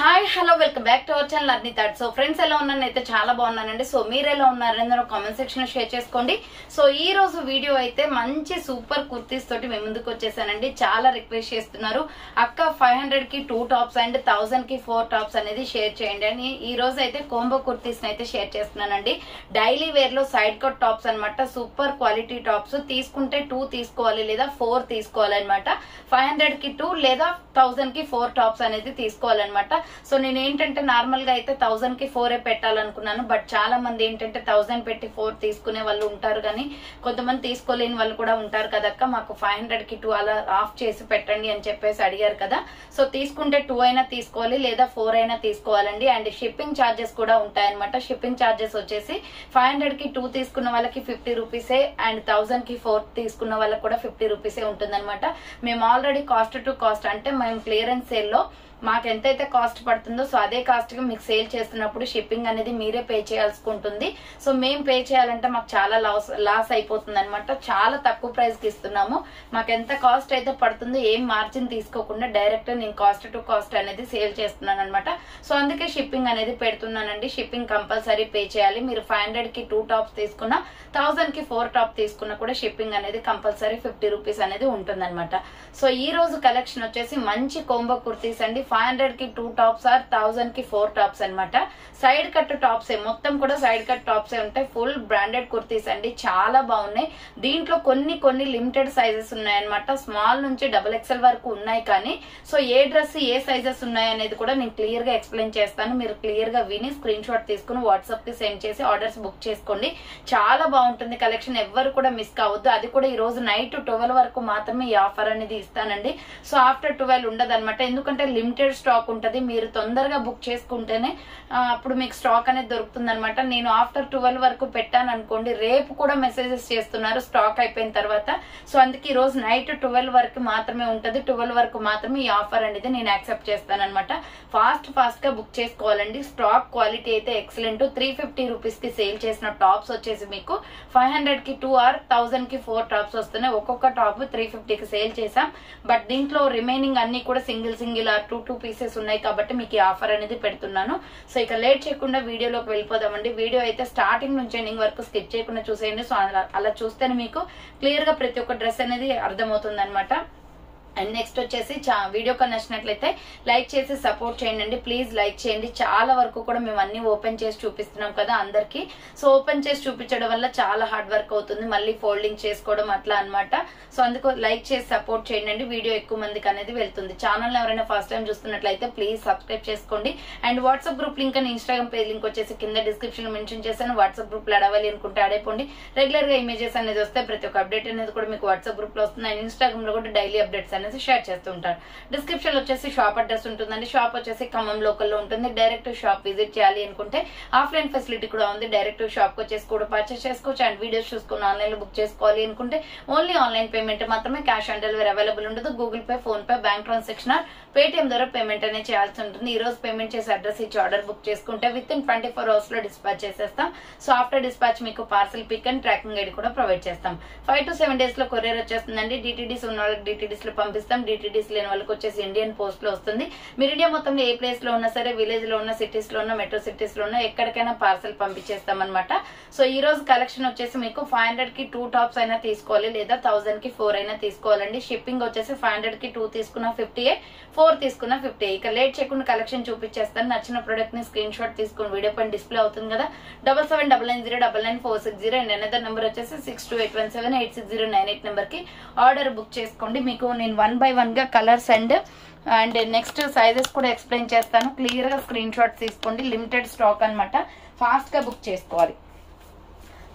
Hi hello welcome back to our channel అర్ని third so friends ఎలా ఉన్నాను అయితే చాలా బాగున్నానండి. సో మీరు ఎలా ఉన్నారని కామెంట్ సెక్షన్ షేర్ చేసుకోండి. సో ఈ రోజు వీడియో అయితే మంచి సూపర్ కుర్తీస్ తోటి మేము ముందుకు వచ్చేసానండి. చాలా రిక్వెస్ట్ చేస్తున్నారు. అక్క ఫైవ్ హండ్రెడ్కి టూ టాప్స్ అండ్ థౌసండ్కి ఫోర్ టాప్స్ అనేది షేర్ చేయండి అని ఈ రోజు అయితే కోంబో కుర్తీస్ అయితే షేర్ చేస్తున్నానండి. డైలీ వేర్లో సైడ్ కట్ టాప్స్ అన్నమాట. సూపర్ క్వాలిటీ టాప్స్ తీసుకుంటే టూ తీసుకోవాలి లేదా ఫోర్ తీసుకోవాలన్నమాట. ఫైవ్ హండ్రెడ్కి టూ లేదా థౌసండ్కి ఫోర్ టాప్స్ అనేది తీసుకోవాలన్నమాట. సో నేను ఏంటంటే నార్మల్గా అయితే థౌజండ్కి ఫోరే పెట్టాలనుకున్నాను బట్ చాలా మంది ఏంటంటే థౌజండ్ పెట్టి ఫోర్ తీసుకునే వాళ్ళు ఉంటారు కానీ కొంతమంది తీసుకోలేని వాళ్ళు కూడా ఉంటారు కదక్క మాకు ఫైవ్ హండ్రెడ్కి టూ అలా ఆఫ్ చేసి పెట్టండి అని చెప్పేసి అడిగారు కదా. సో తీసుకుంటే టూ అయినా తీసుకోవాలి లేదా ఫోర్ అయినా తీసుకోవాలండి. అండ్ షిప్పింగ్ ఛార్జెస్ కూడా ఉంటాయన్నమాట. షిప్పింగ్ ఛార్జెస్ వచ్చేసి ఫైవ్ హండ్రెడ్కి టూ తీసుకున్న వాళ్ళకి ఫిఫ్టీ రూపీసే అండ్ థౌసండ్కి ఫోర్ తీసుకున్న వాళ్ళకి కూడా ఫిఫ్టీ రూపీసే ఉంటుందన్నమాట. మేము ఆల్రెడీ కాస్ట్ టు కాస్ట్ అంటే మేము క్లియరెన్స్ సేల్లో మాకు ఎంతైతే కాస్ట్ పడుతుందో సో అదే కాస్ట్ మీకు సేల్ చేస్తున్నప్పుడు షిప్పింగ్ అనేది మీరే పే చేయాల్సి ఉంటుంది సో మేము పే చేయాలంటే మాకు చాలా లాస్ లాస్ అయిపోతుంది అనమాట చాలా తక్కువ ప్రైస్కి ఇస్తున్నాము. మాకు ఎంత కాస్ట్ అయితే పడుతుందో ఏం మార్జిన్ తీసుకోకుండా డైరెక్ట్ నేను కాస్ట్ టు కాస్ట్ అనేది సేల్ చేస్తున్నాను అనమాట సో అందుకే షిప్పింగ్ అనేది పెడుతున్నానండి. షిప్పింగ్ కంపల్సరీ పే చేయాలి. మీరు ఫైవ్ హండ్రెడ్కి టూ టాప్స్ తీసుకున్నా థౌసండ్కి ఫోర్ టాప్ తీసుకున్నా కూడా షిప్పింగ్ అనేది కంపల్సరీ ఫిఫ్టీ రూపీస్ అనేది ఉంటుంది సో ఈ రోజు కలెక్షన్ వచ్చేసి మంచి కోంబో కుర్తీస్ అండి. ఫైవ్ హండ్రెడ్కి టూ టాప్స్ ఆర్ థౌసండ్కి ఫోర్ టాప్స్ అనమాట సైడ్ కట్ టాప్స్ మొత్తం కూడా సైడ్ కట్ టాప్స్ ఉంటాయి. ఫుల్ బ్రాండెడ్ కుర్తీస్ అండి చాలా బాగున్నాయి. దీంట్లో కొన్ని కొన్ని లిమిటెడ్ సైజెస్ ఉన్నాయన్నమాట. స్మాల్ నుంచి డబుల్ ఎక్స్ఎల్ వరకు ఉన్నాయి కానీ సో ఏ డ్రెస్ ఏ సైజెస్ ఉన్నాయి అనేది కూడా నేను క్లియర్గా ఎక్స్ప్లెయిన్ చేస్తాను. మీరు క్లియర్గా విని స్క్రీన్ షాట్ తీసుకుని వాట్సాప్కి సెండ్ చేసి ఆర్డర్స్ బుక్ చేసుకోండి. చాలా బాగుంటుంది కలెక్షన్ ఎవ్వరు కూడా మిస్ కావద్దు. అది కూడా ఈ రోజు నైట్ ట్వెల్వ్ వరకు మాత్రమే ఈ ఆఫర్ అనేది ఇస్తానండి. సో ఆఫ్టర్ ట్వెల్వ్ ఉండదు అనమాట ఎందుకంటే లిమిటెడ్ స్టాక్ ఉంటుంది. మీరు తొందరగా బుక్ చేసుకుంటేనే అప్పుడు మీకు స్టాక్ అనేది దొరుకుతుంది అనమాట నేను ఆఫ్టర్ ట్వెల్వ్ వరకు పెట్టాను అనుకోండి రేపు కూడా మెసేజెస్ చేస్తున్నారు స్టాక్ అయిపోయిన తర్వాత. సో అందుకే ఈ రోజు నైట్ ట్వెల్వ్ వరకు మాత్రమే ఉంటుంది. ట్వెల్వ్ వరకు మాత్రమే ఈ ఆఫర్ అనేది నేను యాక్సెప్ట్ చేస్తాను అనమాట ఫాస్ట్ ఫాస్ట్గా బుక్ చేసుకోవాలండి. స్టాక్ క్వాలిటీ అయితే ఎక్సలెంట్. త్రీ ఫిఫ్టీ రూపీస్కి సేల్ చేసిన టాప్స్ వచ్చేసి మీకు ఫైవ్ హండ్రెడ్కి టూ ఆర్ థౌసండ్కి ఫోర్ టాప్స్ వస్తున్నాయి. ఒక్కొక్క టాప్ త్రీ ఫిఫ్టీకి సేల్ చేసాం బట్ దీంట్లో రిమైనింగ్ అన్ని కూడా single single or two two pieces ఉన్నాయి కాబట్టి మీకు ఈ ఆఫర్ అనేది పెడుతున్నాను. సో ఇక లేట్ చేయకుండా వీడియోలోకి వెళ్ళిపోదామండి. వీడియో అయితే స్టార్టింగ్ నుంచి ఎండింగ్ వరకు స్కిప్ చేయకుండా చూసేయండి. సో అలా అలా చూస్తేనే మీకు క్లియర్గా ప్రతి ఒక్క డ్రెస్ అనేది అర్థమవుతుంది అనమాట అండ్ నెక్స్ట్ వచ్చేసి చా వీడియో కన్నా నచ్చినట్లయితే లైక్ చేసి సపోర్ట్ చేయండి. ప్లీజ్ లైక్ చేయండి. చాలా వరకు కూడా మేము అన్ని ఓపెన్ చేసి చూపిస్తున్నాం కదా అందరికి. సో ఓపెన్ చేసి చూపించడం వల్ల చాలా హార్డ్ వర్క్ అవుతుంది. మళ్ళీ ఫోల్డింగ్ చేసుకోవడం అట్లా అన్నమాట. సో అందుకు లైక్ చేసి సపోర్ట్ చేయండి. వీడియో ఎక్కువ మందికి అనేది వెళ్తుంది. ఛానల్ ఎవరైనా ఫస్ట్ టైం చూస్తున్నట్లయితే ప్లీజ్ సబ్స్క్రైబ్ చేసుకోండి. అండ్ వాట్సాప్ గ్రూప్ లింక్ అని ఇన్స్టాగ్రామ్ పేజ్ లింక్ వచ్చేసి కింద డిస్క్రిప్షన్ మెన్షన్ చేశాను. వాట్సాప్ గ్రూప్లో అడవాలి అనుకుంటే అడైపోండి రెగ్యులర్గా ఇమేజెస్ అనేది వస్తే ప్రతి ఒక్క అప్డేట్ అనేది కూడా మీకు వాట్సాప్ గ్రూప్లో వస్తుంది. అండ్ ఇన్స్టాగ్రామ్లో కూడా డైలీ అప్డేట్స్ అనేసి షేర్ చేస్తూ ఉంటాను డిస్క్రిప్షన్ వచ్చేసి షాప్ అడ్రస్ ఉంటుందండి. షాప్ వచ్చేసి ఖమ్మం లోకల్లో ఉంటుంది. డైరెక్ట్ షాప్ విజిట్ చేయాలి అనుకుంటే ఆఫ్లైన్ ఫెసిలిటీ కూడా ఉంది. డైరెక్ట్ షాప్ వచ్చేసి కూడా పర్చేస్ చేసుకోవచ్చు అండ్ వీడియోస్ చూసుకుని ఆన్లైన్లో బుక్ చేసుకోవాలి అనుకుంటే ఓన్లీ ఆన్లైన్ పేమెంట్ మాత్రమే క్యాష్ ఆన్ డెలివరీ అవైలబుల్ ఉండదు. Google Pay PhonePe bank transaction Paytm ద్వారా పేమెంట్ అనేది చేయాల్సి ఉంటుంది. ఈ రోజు పేమెంట్ చేసి అడ్రస్ ఇచ్చి ఆర్డర్ బుక్ చేసుకుంటే విత్ ఇన్ ట్వంటీ ఫోర్ అవర్స్లో డిస్పాచ్ చేసేస్తాం. సో ఆఫ్టర్ డిస్పాచ్ మీకు parcel pick and tracking ID కూడా ప్రొవైడ్ చేస్తాం. ఫైవ్ టు సెవెన్ డేస్లో కొరియర్ వచ్చేస్తుందండి. డిటీడీస్ ఉన్న వాళ్ళకి డిటీడీస్లో పంపిస్తాం. డిటీడీస్ లేని వాళ్ళకి వచ్చేసి ఇండియన్ పోస్ట్లో వస్తుంది. మీరు ఇండియా మొత్తంలో ఏ ప్లేస్లో ఉన్నా సరే విలేజ్లో ఉన్న సిటీస్లో ఉన్న మెట్రో సిటీస్లో ఉన్న ఎక్కడికైనా పార్సల్ పంపించేస్తాం అనమాట సో ఈ రోజు కలెక్షన్ వచ్చేసి మీకు ఫైవ్ హండ్రెడ్కి టూ టాప్స్ అయినా తీసుకోవాలి లేదా థౌసండ్కి ఫోర్ అయినా తీసుకోవాలండి. షిప్పింగ్ వచ్చేసి ఫైవ్ హండ్రెడ్కి టూ తీసుకున్న ఫిఫ్టీ ఫోర్ తీసుకున్న ఫిఫ్టీ ఇక లేట్ చేయకుండా కలెక్షన్ చూపించేస్తాను. నచ్చిన ప్రొడక్ట్ని స్క్రీన్ షాట్ తీసుకుని వీడియో పైన డిస్ప్లే అవుతుంది కదా. Double seven double nine zero double nine four six zero and another number వచ్చేసి six two eight one seven eight six zero nine eight నెంబర్కి ఆర్డర్ బుక్ చేసుకోండి. మీకు నేను వన్ బై వన్గా colours and and next sizes కూడా explain చేస్తాను. క్లియర్గా screen shot తీసుకోండి. లిమిటెడ్ స్టాక్ అన్నమాట. ఫాస్ట్గా బుక్ చేసుకోవాలి.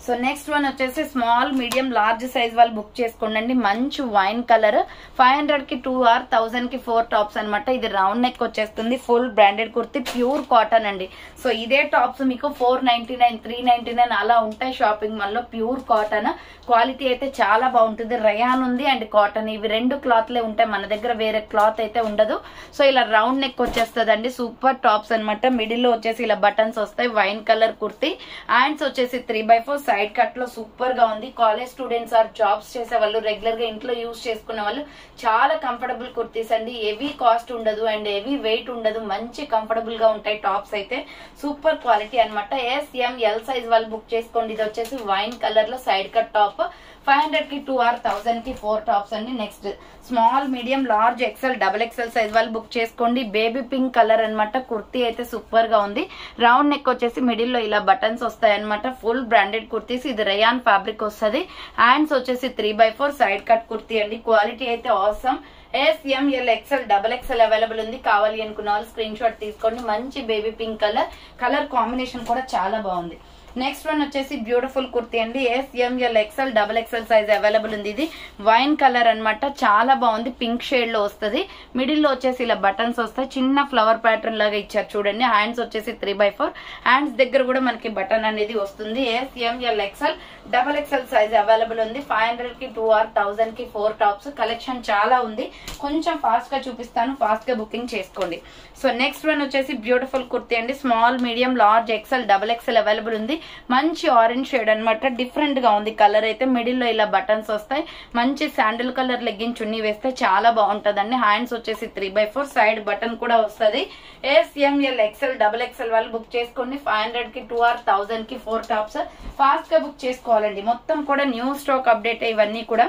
సో నెక్స్ట్ వన్ వచ్చేసి స్మాల్ మీడియం లార్జ్ సైజ్ వాళ్ళు బుక్ చేసుకోండి మంచి వైన్ కలర్. ఫైవ్ హండ్రెడ్కి టూ ఆర్ థౌసండ్కి ఫోర్ టాప్స్ అనమాట ఇది రౌండ్ నెక్ వచ్చేస్తుంది. Full branded kurti pure cotton అండి. సో ఇదే టాప్స్ మీకు four ninety nine three ninety nine అలా ఉంటాయి షాపింగ్ మాల్లో ప్యూర్ కాటన్. క్వాలిటీ అయితే చాలా బాగుంటుంది. రయాన్ ఉంది అండ్ కాటన్. ఇవి రెండు క్లాత్లే ఉంటాయి. మన దగ్గర వేరే క్లాత్ అయితే ఉండదు. సో ఇలా రౌండ్ నెక్ వచ్చేస్తుంది సూపర్ టాప్స్ అనమాట మిడిల్లో వచ్చేసి ఇలా బటన్స్ వస్తాయి. Wine colour kurti. హ్యాండ్స్ వచ్చేసి త్రీ బై ఫోర్ సైడ్ కట్లో సూపర్గా ఉంది. కాలేజ్ స్టూడెంట్స్ ఆర్ జాబ్స్ చేసే వాళ్ళు రెగ్యులర్గా ఇంట్లో యూస్ చేసుకునే వాళ్ళు. చాలా కంఫర్టబుల్ కుర్తీస్ అండి. హెవీ కాస్ట్ ఉండదు అండ్ హెవీ వెయిట్ ఉండదు. మంచి కంఫర్టబుల్గా ఉంటాయి టాప్స్ అయితే. సూపర్ క్వాలిటీ అనమాట ఎస్ ఎం ఎల్ సైజ్ వాళ్ళు బుక్ చేసుకోండి. ఇది వచ్చేసి వైన్ కలర్లో సైడ్ కట్ టాప్ ఫైవ్ హండ్రెడ్కి టూ ఆర్ థౌసండ్కి ఫోర్ టాప్స్ అండి. Next small medium large XL double XL size వాళ్ళు బుక్ చేసుకోండి. బేబీ పింక్ కలర్ అన్నమాట. కుర్తీ అయితే సూపర్గా ఉంది. రౌండ్ నెక్ వచ్చేసి మిడిల్లో ఇలా బటన్స్ వస్తాయి అనమాట ఫుల్ బ్రాండెడ్ కుర్తీస్. ఇది రయాన్ ఫ్యాబ్రిక్ వస్తుంది. హ్యాండ్స్ వచ్చేసి three by four side cut kurti అండి. క్వాలిటీ అయితే అవసరం S M L XL double XL available ఉంది. కావాలి అనుకున్న వాళ్ళు స్క్రీన్ షాట్ తీసుకోండి. మంచి baby pink colour colour combination కూడా చాలా బాగుంది. నెక్స్ట్ వన్ వచ్చేసి బ్యూటిఫుల్ కుర్తీ అండి. S M L XL double XL size available ఉంది ఇది. వైన్ కలర్ అన్నమాట చాలా బాగుంది. పింక్ షేడ్లో వస్తుంది. మిడిల్లో వచ్చేసి ఇలా బటన్స్ వస్తాయి. చిన్న ఫ్లవర్ ప్యాటర్న్ లాగా ఇచ్చారు చూడండి. హ్యాండ్స్ వచ్చేసి త్రీ బై ఫోర్ హ్యాండ్స్ దగ్గర కూడా మనకి బటన్ అనేది వస్తుంది. S M L XL double XL size available ఉంది. ఫైవ్ హండ్రెడ్కి టూ ఆర్ థౌసండ్కి ఫోర్ టాప్స్ కలెక్షన్ చాలా ఉంది. కొంచెం ఫాస్ట్గా చూపిస్తాను. ఫాస్ట్గా బుకింగ్ చేసుకోండి. సో నెక్స్ట్ వన్ వచ్చేసి బ్యూటిఫుల్ కుర్తీ అండి. Small medium large XL double XL available ఉంది. మంచి ఆరెంజ్ షేడ్ అన్నమాట. డిఫరెంట్గా ఉంది కలర్ అయితే. మిడిల్లో ఇలా బటన్స్ వస్తాయి. మంచి శాండిల్ కలర్ లెగ్గిన్ చున్నీ వేస్తే చాలా బాగుంటదండి. హ్యాండ్స్ వచ్చేసి three by four side button కూడా వస్తుంది. S M L XL double XL వాళ్ళు బుక్ చేసుకోండి. ఫైవ్ హండ్రెడ్కి టూ ఆర్ థౌసండ్కి ఫోర్ టాప్స్ ఫాస్ట్గా బుక్ చేసుకోవాలండి. మొత్తం కూడా న్యూ స్టాక్ అప్డేట్ ఇవన్నీ కూడా.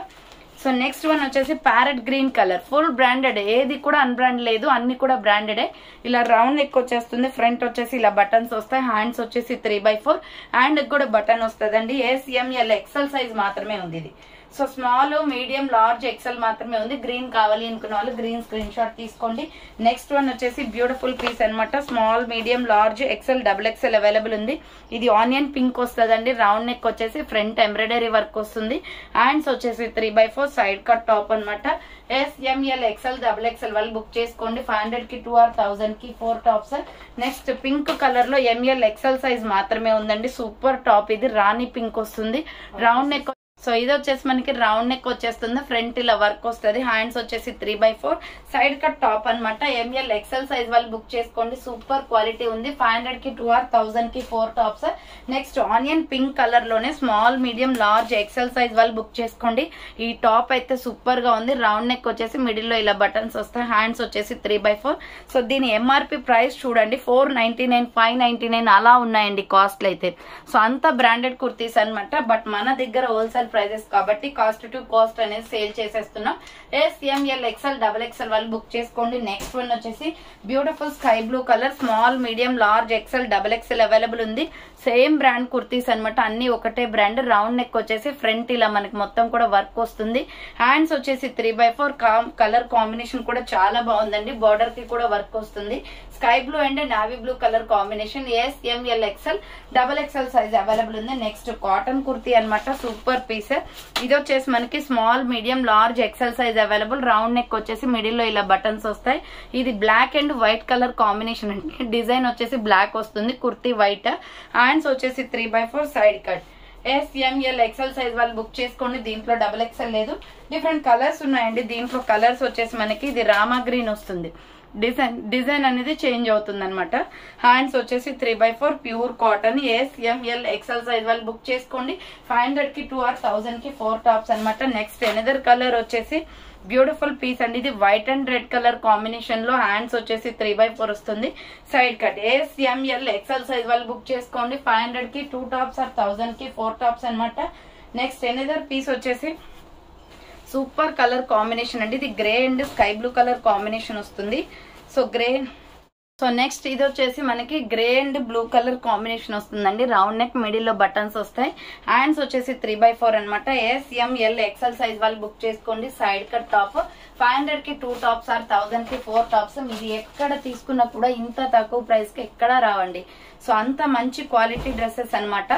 సో నెక్స్ట్ వన్ వచ్చేసి parrot green colour. Full branded. ఏది కూడా అన్బ్రాండ్ లేదు అన్ని కూడా బ్రాండెడే ఇలా రౌండ్ నెక్ వచ్చేస్తుంది. ఫ్రంట్ వచ్చేసి ఇలా బటన్స్ వస్తాయి. హ్యాండ్స్ వచ్చేసి త్రీ బై ఫోర్ హ్యాండ్ కూడా బటన్ వస్తుందండి. S M L XL size మాత్రమే ఉంది ఇది. So small medium large XL మాత్రమే ఉంది. గ్రీన్ కావాలి అనుకున్న వాళ్ళు గ్రీన్ స్క్రీన్ షాట్ తీసుకోండి. నెక్స్ట్ వన్ వచ్చేసి బ్యూటిఫుల్ పీస్ అన్నమాట. Small medium large XL double XL available ఉంది. ఇది ఆనియన్ పింక్ వస్తుందండి. రౌండ్ నెక్ వచ్చేసి ఫ్రంట్ ఎంబ్రాయిడరీ వర్క్ వస్తుంది. హ్యాండ్స్ వచ్చేసి three by four side cut top అనమాట S M L XL double XL వాళ్ళు బుక్ చేసుకోండి. ఫైవ్ హండ్రెడ్కి టూ ఆర్ థౌసండ్కి ఫోర్ టాప్స్ నెక్స్ట్ పింక్ కలర్లో ఎంఎల్ ఎక్సెల్ సైజ్ మాత్రమే ఉందండి. సూపర్ టాప్ ఇది. రాణి పింక్ వస్తుంది. రౌండ్ నెక్ సో ఇది వచ్చేసి మనకి రౌండ్ నెక్ వచ్చేస్తుంది. ఫ్రంట్ ఇలా వర్క్ వస్తుంది. హ్యాండ్స్ వచ్చేసి three by four side cut top అనమాట ఎంఎల్ ఎక్సెల్ సైజ్ వాళ్ళు బుక్ చేసుకోండి. సూపర్ క్వాలిటీ ఉంది. ఫైవ్కి two or థౌసండ్కి four tops next onion pink కలర్లోనే small medium large XL size వాళ్ళు బుక్ చేసుకోండి. ఈ టాప్ అయితే సూపర్గా ఉంది. రౌండ్ నెక్ వచ్చేసి మిడిల్లో ఇలా బటన్స్ వస్తాయి. హ్యాండ్స్ వచ్చేసి త్రీ బై ఫోర్ సో దీని ఎంఆర్పి ప్రైస్ చూడండి. Four ninety nine five ninety nine అలా ఉన్నాయండి. కాస్ట్లు అయితే. సో అంత బ్రాండెడ్ కుర్తీస్ అనమాట బట్ మన దగ్గర హోల్సేల్ ప్రైజెస్ కాబట్టి కాస్ట్ టు కాస్ట్ అనేది సేల్ చేసేస్తున్నాం. S M L XL double XL వాళ్ళు బుక్ చేసుకోండి. నెక్స్ట్ వన్ వచ్చేసి beautiful sky blue colour small medium large XL double XL available ఉంది. సేమ్ బ్రాండ్ కుర్తీస్ అనమాట అన్ని ఒకటే బ్రాండ్. రౌండ్ నెక్ వచ్చేసి ఫ్రంట్ ఇలా మనకి మొత్తం కూడా వర్క్ వస్తుంది. హ్యాండ్స్ వచ్చేసి three by four colour combination కూడా చాలా బాగుందండి. బార్డర్కి కూడా వర్క్ వస్తుంది. Sky blue and navy blue colour combination. S M L XL double XL size available ఉంది. నెక్స్ట్ కాటన్ కుర్తీ అనమాట సూపర్ పీస్. ఇది వచ్చేసి మనకి small medium large XL size available. Round neck వచ్చేసి మిడిల్లో ఇలా బటన్స్ వస్తాయి. ఇది black and white colour combination అండి. డిజైన్ వచ్చేసి బ్లాక్ వస్తుంది. కుర్తీ వైట్. అండ్ హ్యాండ్స్ వచ్చేసి three by four side cut. S M L XL size వాళ్ళు బుక్ చేసుకోండి. దీంట్లో డబల్ ఎక్సెల్ లేదు. డిఫరెంట్ కలర్స్ ఉన్నాయండి. దీంట్లో కలర్స్ వచ్చేసి మనకి ఇది రామా గ్రీన్ వస్తుంది. డిజైన్ డిజైన్ అనేది చేంజ్ అవుతుంది అనమాట హ్యాండ్స్ వచ్చేసి three by four pure cotton S M L XL size వాళ్ళు బుక్ చేసుకోండి. ఫైవ్ హండ్రెడ్కి టూ ఆర్ థౌసండ్కి ఫోర్ టాప్స్ అనమాట నెక్స్ట్ ఎనదర్ కలర్ వచ్చేసి బ్యూటిఫుల్ పీస్ అండి. ఇది వైట్ అండ్ రెడ్ కలర్ కాంబినేషన్లో హ్యాండ్స్ వచ్చేసి త్రీ బై ఫోర్ వస్తుంది. Side cut S M L XL size వాళ్ళు బుక్ చేసుకోండి. ఫైవ్ హండ్రెడ్కి టూ టాప్స్ ఆర్ థౌసండ్కి ఫోర్ టాప్స్ అనమాట నెక్స్ట్ ఎనదర్ పీస్ వచ్చేసి సూపర్ కలర్ కాంబినేషన్ అండి. ఇది grey and sky blue colour combination వస్తుంది. సో గ్రే సో నెక్స్ట్ ఇది వచ్చేసి మనకి grey and blue colour combination వస్తుందండి. రౌండ్ నెక్ మిడిల్లో బటన్స్ వస్తాయి. హ్యాండ్స్ వచ్చేసి త్రీ బై ఫోర్ అనమాట S M L XL size వాళ్ళు బుక్ చేసుకోండి. సైడ్ కట్ టాప్ ఫైవ్ హండ్రెడ్కి టూ టాప్స్ ఆర్ థౌసండ్కి ఫోర్ టాప్స్ ఇది ఎక్కడ తీసుకున్నా కూడా ఇంత తక్కువ ప్రైస్కి ఎక్కడా రావండి. సో అంత మంచి క్వాలిటీ డ్రెస్సెస్ అన్నమాట.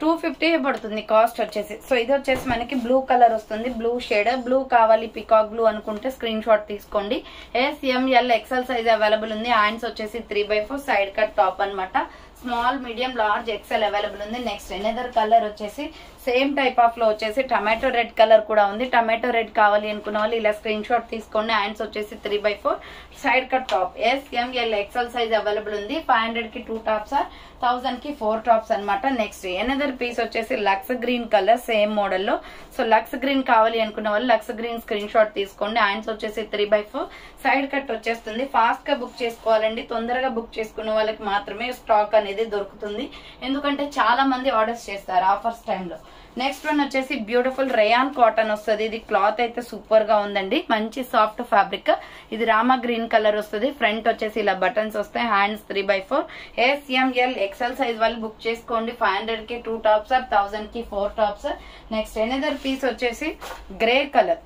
టూ ఫిఫ్టీ పడుతుంది కాస్ట్ వచ్చేసి. సో ఇది వచ్చేసి మనకి బ్లూ కలర్ వస్తుంది. Blue shade. బ్లూ కావాలి పికాక్ బ్లూ అనుకుంటే స్క్రీన్ షాట్ తీసుకోండి. S M L XL size available ఉంది. హ్యాండ్స్ వచ్చేసి three by four side cut top అనమాట small medium large XL available ఉంది. నెక్స్ట్ ఎనదర్ కలర్ వచ్చేసి సేమ్ టైప్ ఆఫ్లో వచ్చేసి టమాటో రెడ్ కలర్ కూడా ఉంది. టమాటో రెడ్ కావాలి అనుకున్న వాళ్ళు ఇలా స్క్రీన్ షాట్ తీసుకోండి. హ్యాండ్స్ వచ్చేసి three by four side cut top S M L XL size available ఉంది. ఫైవ్ హండ్రెడ్కి టూ టాప్స్ ఆర్ థౌసండ్కి ఫోర్ టాప్స్ అనమాట నెక్స్ట్ ఎనదర్ పీస్ వచ్చేసి లక్స్ గ్రీన్ కలర్ సేమ్ మోడల్లో సో లక్స్ గ్రీన్ కావాలి అనుకున్న వాళ్ళు లక్స్ గ్రీన్ స్క్రీన్ షాట్ తీసుకోండి. ఆయన్స్ వచ్చేసి three by four side cut వచ్చేస్తుంది. ఫాస్ట్గా బుక్ చేసుకోవాలండి. తొందరగా బుక్ చేసుకున్న వాళ్ళకి మాత్రమే స్టాక్ అనేది దొరుకుతుంది. ఎందుకంటే చాలా మంది ఆర్డర్స్ చేస్తారు ఆఫర్స్ టైంలో నెక్స్ట్ వన్ వచ్చేసి బ్యూటిఫుల్ రేయాన్ కాటన్ వస్తుంది. ఇది క్లాత్ అయితే సూపర్గా ఉందండి. మంచి సాఫ్ట్ ఫ్యాబ్రిక్ ఇది రామా గ్రీన్ కలర్ వస్తుంది. ఫ్రంట్ వచ్చేసి ఇలా బటన్స్ వస్తాయి. Hands three by four S M L XL size వాళ్ళు బుక్ చేసుకోండి. ఫైవ్ హండ్రెడ్కి two tops థౌసండ్కి four tops next another piece వచ్చేసి grey colour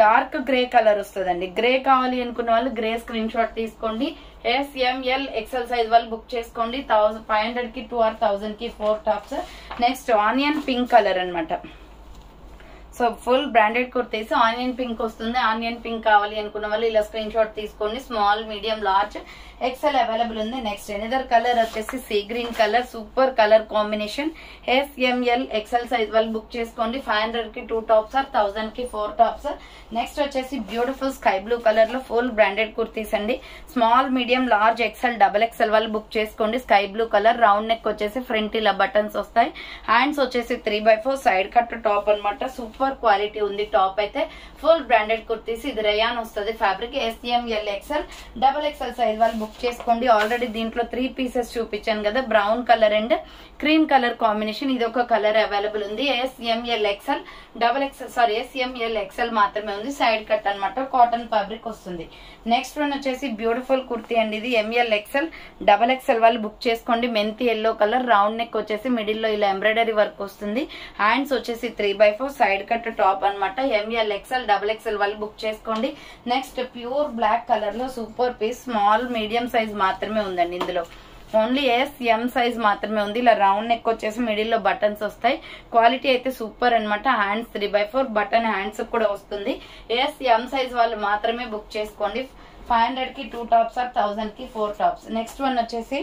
dark grey colour వస్తుందండి. గ్రే కావాలి అనుకున్న వాళ్ళు గ్రే స్క్రీన్ షాట్ తీసుకోండి. S M L XL size వాళ్ళు బుక్ చేసుకోండి. థౌసండ్ ఫైవ్ హండ్రెడ్కి two or థౌసండ్కి four tops next onion pink colour అనమాట so full branded kurtis onion pink వస్తుంది. ఆనియన్ పింక్ కావాలి అనుకున్న వాళ్ళు ఇలా స్క్రీన్ షాట్ తీసుకోండి. Small medium large. XL available ఉంది. నెక్స్ట్ ఎనిదర్ కలర్ వచ్చేసి sea green colour super colour combination S M L XL size వాళ్ళు బుక్ చేసుకోండి. ఫైవ్ హండ్రెడ్కి టూ టాప్స్ ఆర్ థౌసండ్కి ఫోర్ టాప్స్ నెక్స్ట్ వచ్చేసి బ్యూటిఫుల్ స్కై బ్లూ కలర్లో full branded kurtis అండి. Small medium large XL double XL వాళ్ళు book చేసుకోండి. Sky blue colour round neck వచ్చేసి ఫ్రంట్ ఇలా బటన్స్ వస్తాయి. హ్యాండ్స్ వచ్చేసి three by four side cut top అనమాట సూపర్ క్వాలిటీ ఉంది టాప్ అయితే ఫుల్ బ్రాండెడ్ కుర్తీస్. ఇది రయాన్ వస్తుంది fabric S M L XL double XL size వాళ్ళు బుక్ చేసుకోండి. ఆల్రెడీ దీంట్లో త్రీ పీసెస్ చూపించాను కదా brown colour and cream colour combination ఇది ఒక కలర్ అవైలబుల్ ఉంది. S M L XL double XL sorry S M L XL మాత్రమే ఉంది. సైడ్ కట్ అన్నమాట కాటన్ ఫ్యాబ్రిక్ వస్తుంది. నెక్స్ట్ వన్ వచ్చేసి బ్యూటిఫుల్ కుర్తీ అండి ఇది. M L XL double XL వాళ్ళు బుక్ చేసుకోండి. మెంతి ఎల్లో కలర్ రౌండ్ నెక్ వచ్చేసి మిడిల్లో ఇలా ఎంబ్రాయిడరీ వర్క్ వస్తుంది. హ్యాండ్స్ వచ్చేసి three by four side cut top అనమాట M L XL double XL వాళ్ళు బుక్ చేసుకోండి. నెక్స్ట్ ప్యూర్ బ్లాక్ కలర్లో super piece small medium size మాత్రమే ఉందండి ఇందులో. ఓన్లీ ఎస్ ఎం సైజ్ మాత్రమే ఉంది. ఇలా రౌండ్ నెక్ వచ్చేసి మిడిల్లో బటన్స్ వస్తాయి. క్వాలిటీ అయితే సూపర్ అనమాట hands three by four button hands కూడా వస్తుంది. ఎస్ ఎం సైజ్ వాళ్ళు మాత్రమే బుక్ చేసుకోండి. ఫైవ్ హండ్రెడ్కి టూ టాప్స్ ఆర్ థౌసండ్కి ఫోర్ టాప్స్ నెక్స్ట్ వన్ వచ్చేసి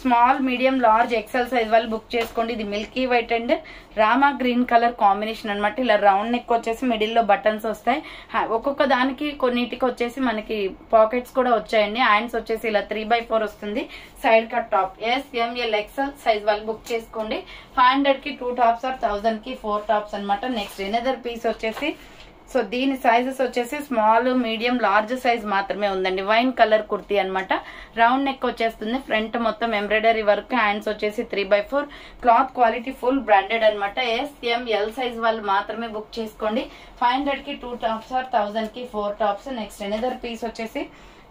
small medium large XL size వాళ్ళు బుక్ చేసుకోండి. ఇది milky white and rama green colour combination అనమాట ఇలా రౌండ్ నెక్ వచ్చేసి మిడిల్లో బటన్స్ వస్తాయి. ఒక్కొక్క దానికి కొన్నిటికి వచ్చేసి మనకి పాకెట్స్ కూడా వచ్చాయండి. హ్యాండ్స్ వచ్చేసి ఇలా త్రీ బై ఫోర్ వస్తుంది. Side cut top. S M L XL size వాళ్ళు బుక్ చేసుకోండి. ఫైవ్ హండ్రెడ్కి టూ టాప్స్ ఆర్ థౌసండ్కి ఫోర్ టాప్స్ అన్నమాట. నెక్స్ట్ ఎనదర్ పీస్ వచ్చేసి సో దీని సైజెస్ వచ్చేసి స్మాల్ మీడియం లార్జ్ సైజ్ మాత్రమే ఉందండి. వైన్ కలర్ కుర్తీ అనమాట రౌండ్ నెక్ వచ్చేస్తుంది. ఫ్రంట్ మొత్తం ఎంబ్రాయిడరీ వర్క్ హ్యాండ్స్ వచ్చేసి three by four cloth quality full branded అనమాట ఎస్ఎం ఎల్ సైజ్ వాళ్ళు మాత్రమే బుక్ చేసుకోండి. ఫైవ్ హండ్రెడ్కి two tops or థౌసండ్కి four tops next another piece వచ్చేసి